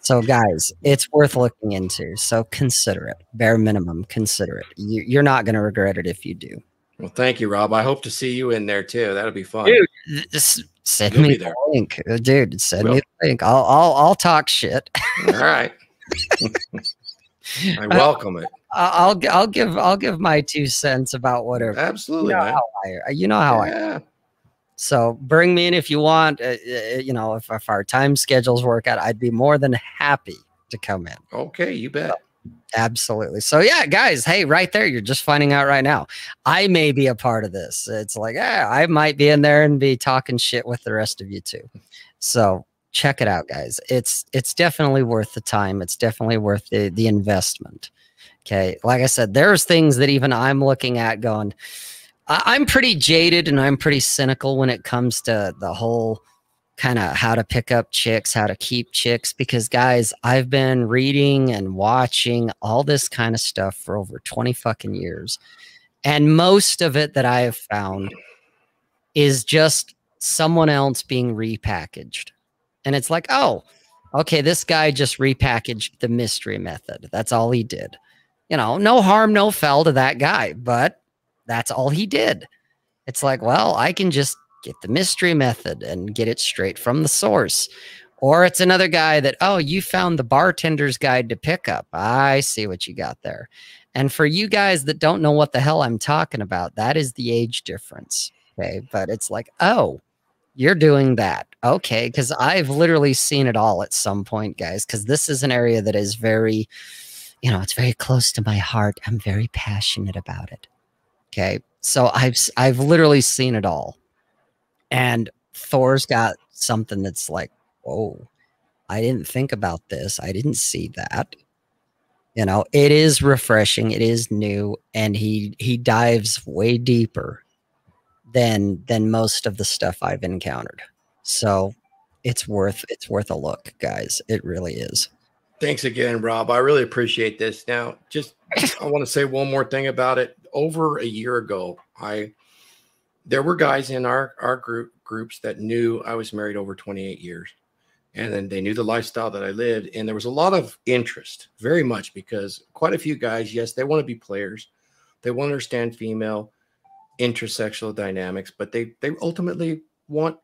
So, guys, it's worth looking into. So consider it. Bare minimum, consider it. You, are not going to regret it if you do. Well, thank you, Rob. I hope to see you in there too. That'll be fun. Dude, just send You'll me the link, uh, dude. Send me the link. I'll I'll I'll talk shit. All right. (laughs) I welcome it. I'll I'll give I'll give my two cents about whatever. Absolutely, you know man. how I you know how yeah. I. So bring me in if you want. Uh, uh, you know, if, if our time schedules work out, I'd be more than happy to come in. Okay, you bet. So, absolutely. So yeah, guys, hey, right there, you're just finding out right now. I may be a part of this. It's like, yeah, I might be in there and be talking shit with the rest of you too. So check it out, guys. It's it's definitely worth the time. It's definitely worth the the investment. Okay, like I said, there's things that even I'm looking at going I'm pretty jaded and I'm pretty cynical when it comes to the whole kind of how to pick up chicks, how to keep chicks. Because, guys, I've been reading and watching all this kind of stuff for over 20 fucking years. And most of it that I have found is just someone else being repackaged. And it's like, oh, okay, this guy just repackaged the mystery method. That's all he did. You know, no harm, no foul to that guy. But that's all he did. It's like, well, I can just get the mystery method and get it straight from the source. Or it's another guy that, oh, you found the bartender's guide to pickup. I see what you got there. And for you guys that don't know what the hell I'm talking about, that is the age difference. Okay. But it's like, oh, you're doing that. Okay. Cause I've literally seen it all at some point, guys. Cause this is an area that is very, you know, it's very close to my heart. I'm very passionate about it. Okay. So I've I've literally seen it all. And Thor's got something that's like, whoa, I didn't think about this. I didn't see that. You know, it is refreshing, it is new, and he he dives way deeper than than most of the stuff I've encountered. So it's worth it's worth a look, guys. It really is. Thanks again, Rob. I really appreciate this. Now, just I want to say one more thing about it over a year ago, I there were guys in our our group groups that knew I was married over 28 years. And then they knew the lifestyle that I lived. And there was a lot of interest, very much, because quite a few guys, yes, they want to be players. They want to understand female intersexual dynamics, but they they ultimately want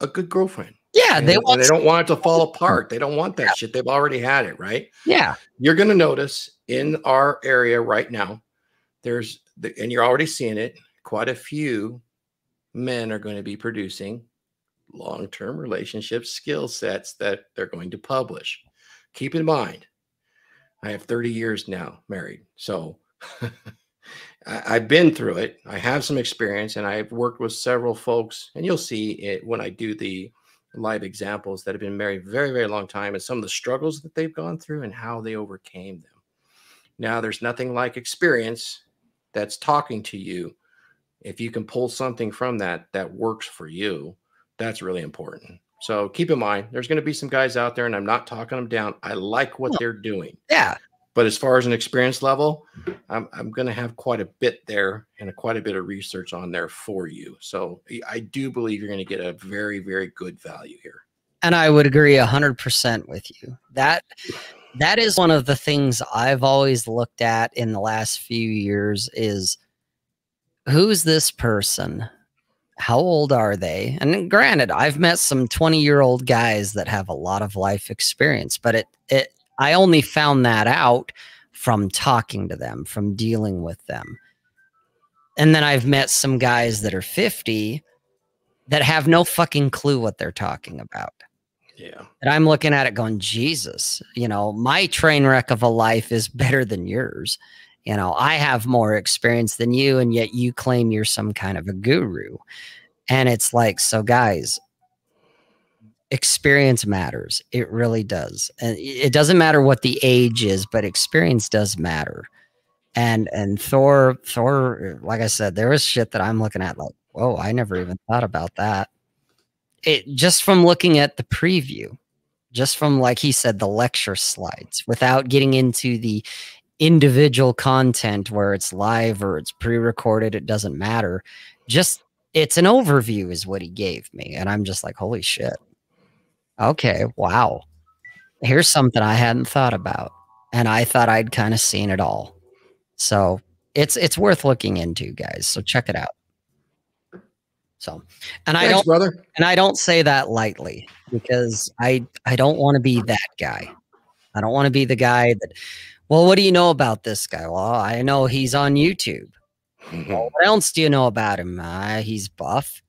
a good girlfriend. Yeah, they want they don't want it to fall apart. They don't want that yeah. shit. They've already had it, right? Yeah. You're going to notice in our area right now there's the, and you're already seeing it quite a few men are going to be producing long-term relationship skill sets that they're going to publish. Keep in mind i have 30 years now married so (laughs) I, have been through it. I have some experience and i've worked with several folks and you'll see it when i do the live examples that have been married very very long time and some of the struggles that they've gone through and how they overcame them. Now there's nothing like experience that's talking to you, if you can pull something from that that works for you, that's really important. So keep in mind, there's going to be some guys out there, and I'm not talking them down. I like what they're doing. Yeah. But as far as an experience level, I'm, I'm going to have quite a bit there and a, quite a bit of research on there for you. So I do believe you're going to get a very, very good value here. And I would agree 100% with you. That that is one of the things I've always looked at in the last few years is who's this person? How old are they? And granted, I've met some 20 year old guys that have a lot of life experience, but it, it, I only found that out from talking to them, from dealing with them. And then I've met some guys that are 50 that have no fucking clue what they're talking about. Yeah. And I'm looking at it going, Jesus, you know, my train wreck of a life is better than yours. You know, I have more experience than you, and yet you claim you're some kind of a guru. And it's like, so guys, experience matters. It really does. And it doesn't matter what the age is, but experience does matter. And and Thor, Thor, like I said, there was shit that I'm looking at like, whoa, I never even thought about that. It just from looking at the preview, just from like he said, the lecture slides, without getting into the individual content where it's live or it's pre-recorded, it doesn't matter. Just it's an overview, is what he gave me. And I'm just like, holy shit. Okay, wow. Here's something I hadn't thought about. And I thought I'd kind of seen it all. So it's it's worth looking into, guys. So check it out. So and I don't brother. and I don't say that lightly because I I don't want to be that guy. I don't want to be the guy that well, what do you know about this guy? Well, I know he's on YouTube. Well, what else do you know about him? Uh, he's buff.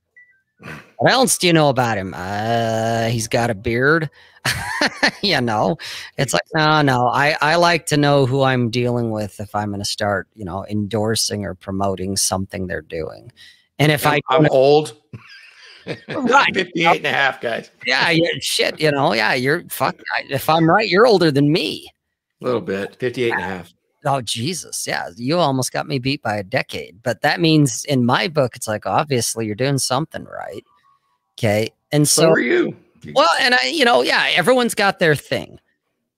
What else do you know about him? Uh, he's got a beard. (laughs) you know, it's like, no, no. I, I like to know who I'm dealing with if I'm going to start, you know, endorsing or promoting something they're doing. And if I, I'm, I'm old. Right. (laughs) 58 and a half, guys. yeah, you're, shit, you know, yeah, you're (laughs) fuck. I- If I'm right, you're older than me. A little bit. 58 and a half. Ah, oh Jesus, yeah, you almost got me beat by a decade. But that means in my book, it's like obviously you're doing something right. Okay, and So so are you. well, and I, you know, yeah, everyone's got their thing.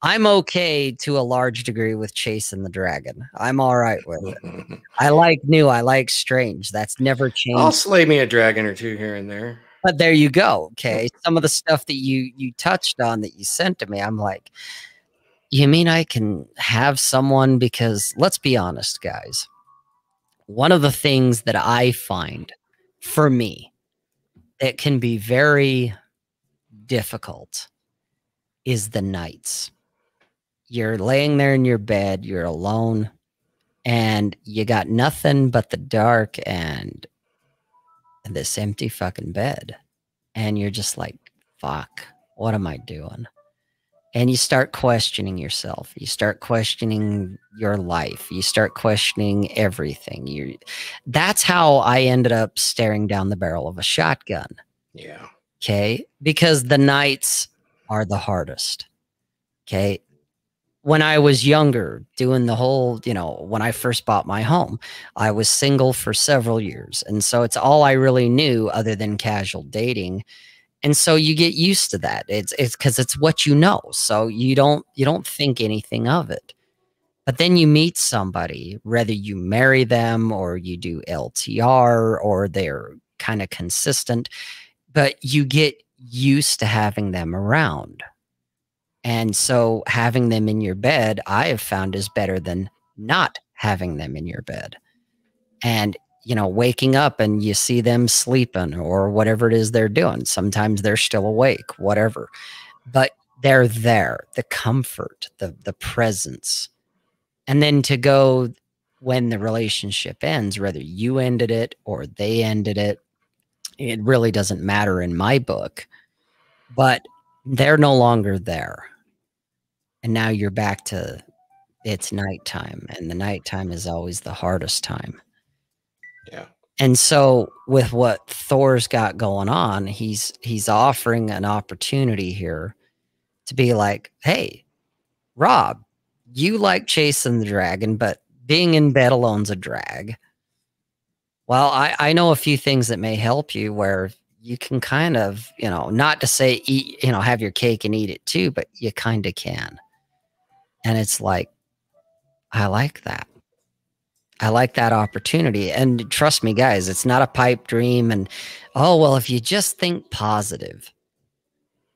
I'm okay to a large degree with chasing the dragon. I'm all right with it. (laughs) I like new. I like strange. That's never changed. I'll slay me a dragon or two here and there. but there you go. Okay, some of the stuff that you you touched on that you sent to me, I'm like, you mean I can have someone? Because let's be honest, guys. One of the things that I find for me that can be very difficult is the nights. You're laying there in your bed, you're alone, and you got nothing but the dark and this empty fucking bed. And you're just like, fuck, what am I doing? And you start questioning yourself. You start questioning your life. You start questioning everything. You that's how I ended up staring down the barrel of a shotgun. Yeah. Okay. Because the nights are the hardest. Okay. When I was younger, doing the whole, you know, when I first bought my home, I was single for several years. And so it's all I really knew other than casual dating. And so you get used to that. It's it's because it's what you know. So you don't you don't think anything of it. But then you meet somebody, whether you marry them or you do LTR or they're kind of consistent, but you get used to having them around. And so having them in your bed, I have found is better than not having them in your bed. And, you know, waking up and you see them sleeping or whatever it is they're doing. Sometimes they're still awake, whatever. But they're there, the comfort, the the presence. And then to go when the relationship ends, whether you ended it or they ended it, it really doesn't matter in my book. But they're no longer there. And now you're back to it's nighttime, and the nighttime is always the hardest time. Yeah. And so with what Thor's got going on, he's he's offering an opportunity here to be like, "Hey, Rob, you like chasing the dragon, but being in bed alone's a drag. Well, I, I know a few things that may help you where you can kind of, you know, not to say eat, you know, have your cake and eat it too, but you kind of can. And it's like, I like that. I like that opportunity. And trust me, guys, it's not a pipe dream. And oh, well, if you just think positive.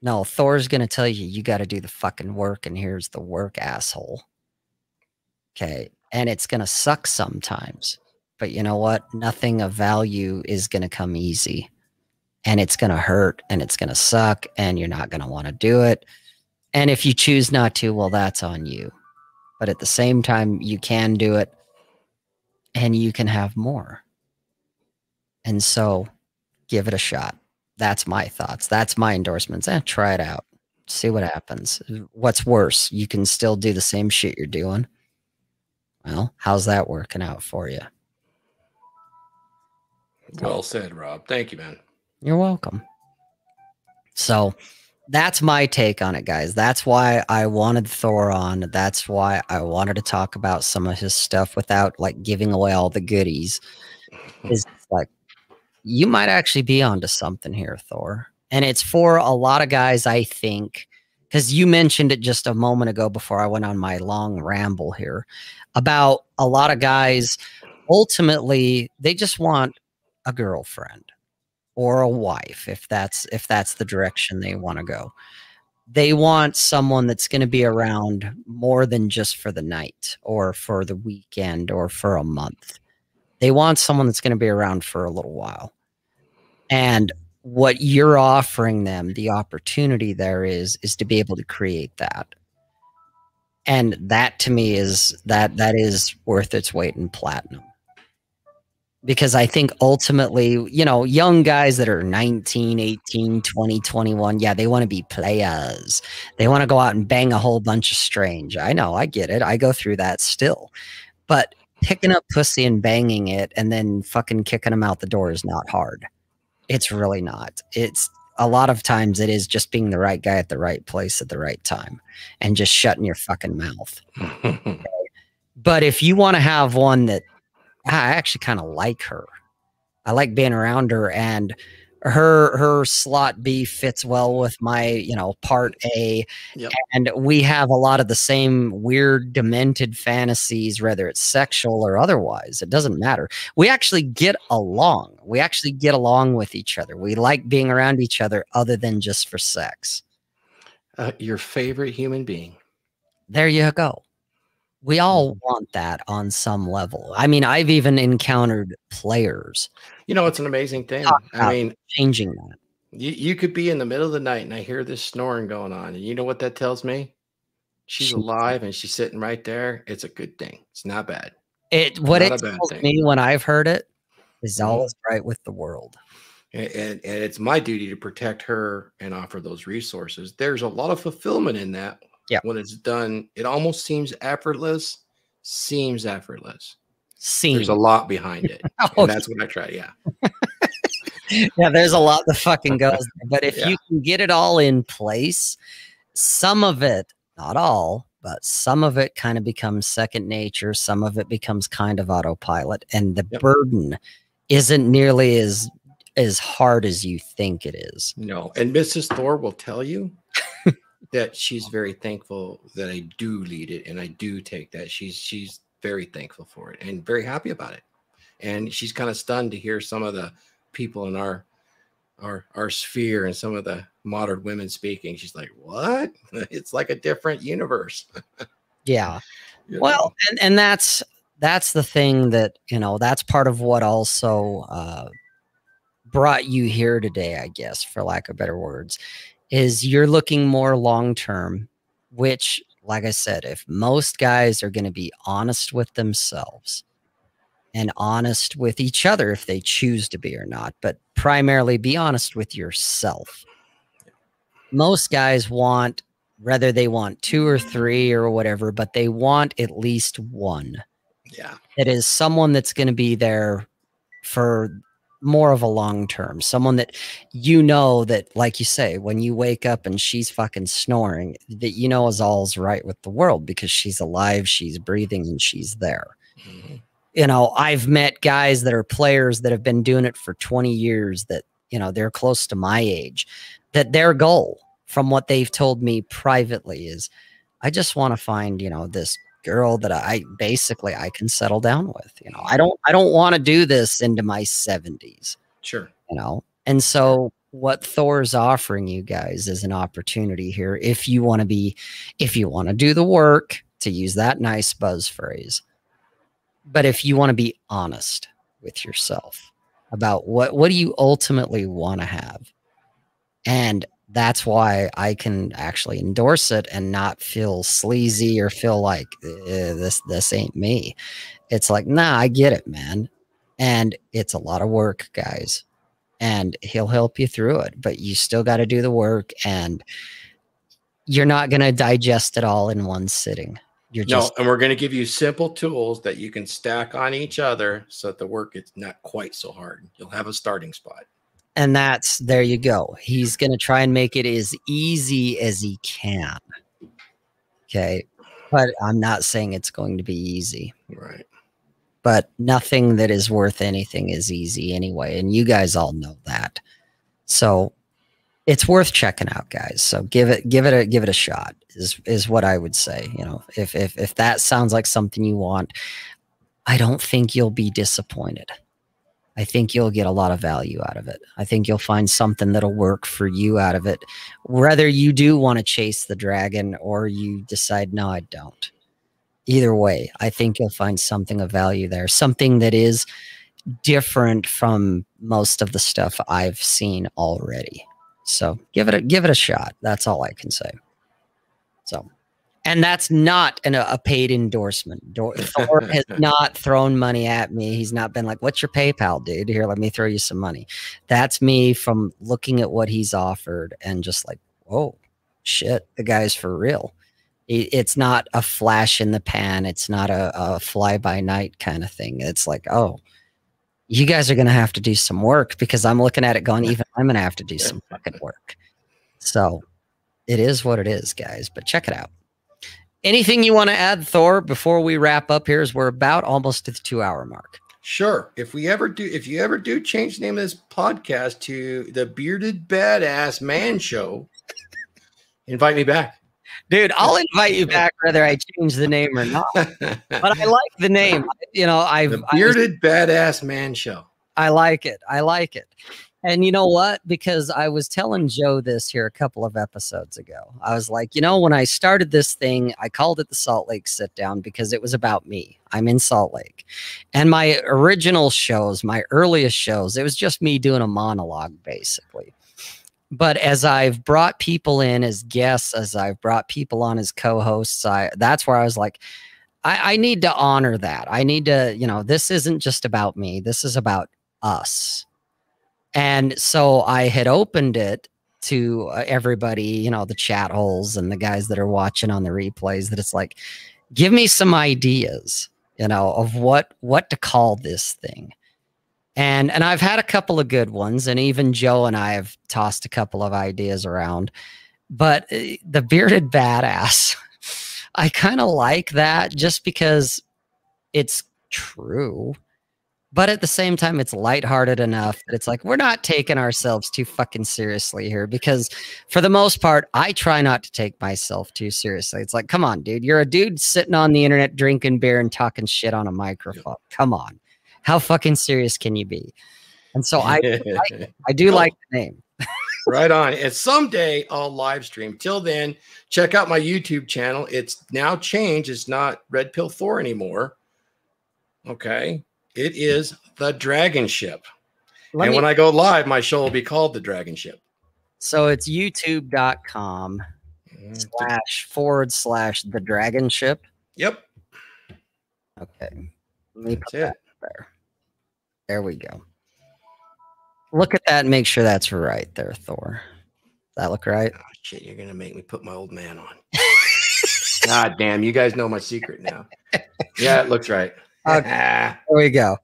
No, Thor's going to tell you, you got to do the fucking work. And here's the work, asshole. Okay. And it's going to suck sometimes. But you know what? Nothing of value is going to come easy. And it's going to hurt and it's going to suck. And you're not going to want to do it. And if you choose not to, well, that's on you. But at the same time, you can do it and you can have more. And so give it a shot. that's my thoughts. That's my endorsements. Eh, try it out. See what happens. What's worse? You can still do the same shit you're doing. Well, how's that working out for you? Well said, Rob. Thank you, man. You're welcome. So that's my take on it, guys. That's why I wanted Thor on. That's why I wanted to talk about some of his stuff without like giving away all the goodies. (laughs) Is like you might actually be onto something here, Thor. And it's for a lot of guys, I think, because you mentioned it just a moment ago before I went on my long ramble here about a lot of guys ultimately they just want a girlfriend or a wife if that's if that's the direction they want to go. They want someone that's going to be around more than just for the night or for the weekend or for a month. They want someone that's going to be around for a little while. And what you're offering them the opportunity there is is to be able to create that. And that to me is that that is worth its weight in platinum because I think ultimately, you know, young guys that are 19, 18, 20, 21, yeah, they want to be players. They want to go out and bang a whole bunch of strange. I know, I get it. I go through that still. But picking up pussy and banging it and then fucking kicking them out the door is not hard. It's really not. It's a lot of times it is just being the right guy at the right place at the right time and just shutting your fucking mouth. (laughs) But if you want to have one that I actually kind of like her. I like being around her and her her slot B fits well with my, you know, part A. Yep. And we have a lot of the same weird demented fantasies, whether it's sexual or otherwise. It doesn't matter. We actually get along. We actually get along with each other. We like being around each other other than just for sex. Uh, your favorite human being. There you go we all mm-hmm. want that on some level. I mean, I've even encountered players. You know, it's an amazing thing. I mean, changing that. You, you could be in the middle of the night and I hear this snoring going on. And you know what that tells me? She's alive and she's sitting right there. It's a good thing. It's not bad. It what it tells me when I've heard it is all mm-hmm. is right with the world. And, and, and it's my duty to protect her and offer those resources. There's a lot of fulfillment in that yeah. When it's done, it almost seems effortless. Seems effortless. Seems. There's a lot behind it. oh, (laughs) and that's what I try. Yeah. (laughs) yeah, there's a lot that fucking goes (laughs) there. But if yeah. you can get it all in place, some of it, not all, but some of it kind of becomes second nature. Some of it becomes kind of autopilot. And the yep. burden isn't nearly as as hard as you think it is. No. And Mrs. Thor will tell you that she's very thankful that I do lead it and I do take that. She's she's very thankful for it and very happy about it. And she's kind of stunned to hear some of the people in our our our sphere and some of the modern women speaking. She's like, "What? (laughs) It's like a different universe." (laughs) yeah. You know? Well, and and that's that's the thing that, you know, that's part of what also uh brought you here today, I guess, for lack of better words, is you're looking more long term, which, like I said, if most guys are going to be honest with themselves and honest with each other if they choose to be or not, but primarily be honest with yourself. Most guys want, whether they want two or three or whatever, but they want at least one. Yeah. It is someone that's going to be there for more of a long term someone that you know that like you say when you wake up and she's fucking snoring that you know is all's right with the world because she's alive she's breathing and she's there mm-hmm. you know i've met guys that are players that have been doing it for 20 years that you know they're close to my age that their goal from what they've told me privately is i just want to find you know this girl that I basically I can settle down with. You know, I don't I don't want to do this into my 70s. Sure. You know. And so what Thor's offering you guys is an opportunity here if you want to be if you want to do the work to use that nice buzz phrase. But if you want to be honest with yourself about what what do you ultimately want to have? And that's why I can actually endorse it and not feel sleazy or feel like eh, this this ain't me. It's like, nah, I get it, man. And it's a lot of work, guys. and he'll help you through it. But you still got to do the work, and you're not going to digest it all in one sitting. You're No, just and we're going to give you simple tools that you can stack on each other so that the work is not quite so hard. You'll have a starting spot. And that's there you go. He's going to try and make it as easy as he can. Okay. But I'm not saying it's going to be easy. Right. but nothing that is worth anything is easy anyway and you guys all know that so it's worth checking out guys so give it give it a give it a shot is is what i would say you know if if if that sounds like something you want i don't think you'll be disappointed i think you'll get a lot of value out of it i think you'll find something that'll work for you out of it whether you do want to chase the dragon or you decide no i don't either way, I think you'll find something of value there, something that is different from most of the stuff I've seen already. So give it a give it a shot. That's all I can say. And that's not an, a paid endorsement. Dor- (laughs) Thor has not thrown money at me. He's not been like, "What's your PayPal, dude? Here, let me throw you some money." That's me from looking at what he's offered and just like, "Whoa, shit, the guy's for real." it- it's not a flash in the pan. It's not a, a fly by night kind of thing. It's like, oh, you guys are going to have to do some work because I'm looking at it going, even I'm going to have to do some fucking work. So it is what it is, guys, but check it out. Anything you want to add, Thor, before we wrap up here? Is we're about almost to the two hour mark. Sure. If we ever do, if you ever do change the name of this podcast to the Bearded Badass Man Show, invite me back. Dude, I'll invite you back whether I change the name or not. (laughs) But I like the name. You know, I've the I Bearded Badass Man Show. I like it. I like it. And you know what? Because I was telling Joe this here a couple of episodes ago. I was like, you know, when I started this thing, I called it the Salt Lake Sit Down because it was about me. I'm in Salt Lake. And my original shows, my earliest shows, it was just me doing a monologue basically. But as I've brought people in as guests, as I've brought people on as co-hosts, I that's where I was like, I, I need to honor that. I need to, you know, this isn't just about me. This is about us. And so I had opened it to uh, everybody, you know, the chat holes and the guys that are watching on the replays that it's like, give me some ideas, you know, of what what to call this thing. And and I've had a couple of good ones and even Joe and I have tossed a couple of ideas around. But uh, the bearded badass, (laughs) I kind of like that just because it's true but at the same time it's lighthearted enough that it's like we're not taking ourselves too fucking seriously here because for the most part i try not to take myself too seriously it's like come on dude you're a dude sitting on the internet drinking beer and talking shit on a microphone come on how fucking serious can you be and so i (laughs) i do Cool. like the name right on. And someday I'll live stream. Till then, check out my YouTube channel. It's now changed. It's not Red Pill Thor anymore. Okay. It is the Dragon Ship. Let and me- when I go live, my show will be called the Dragon Ship. so it's youtube.com mm, slash forward slash the dragon ship Yep. okay let me That's put it. that there there we go look at that and make sure that's right there thor Does that look right Oh, shit, you're gonna make me put my old man on. (laughs) God damn, you guys know my secret now. Yeah, it looks right. Okay. There we go.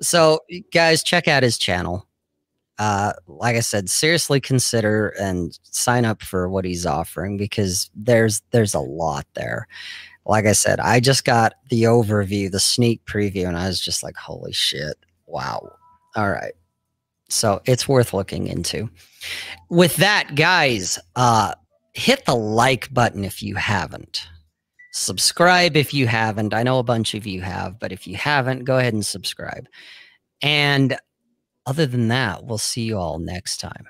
So, guys, check out his channel. Uh, like I said, seriously consider and sign up for what he's offering because there's there's a lot there. Like I said, I just got the overview, the sneak preview, and I was just like, "Holy shit! Wow!" All right, so it's worth looking into. With that, guys, uh, hit the like button if you haven't subscribe if you haven't. I know a bunch of you have, but if you haven't, go ahead and subscribe. And other than that, we'll see you all next time.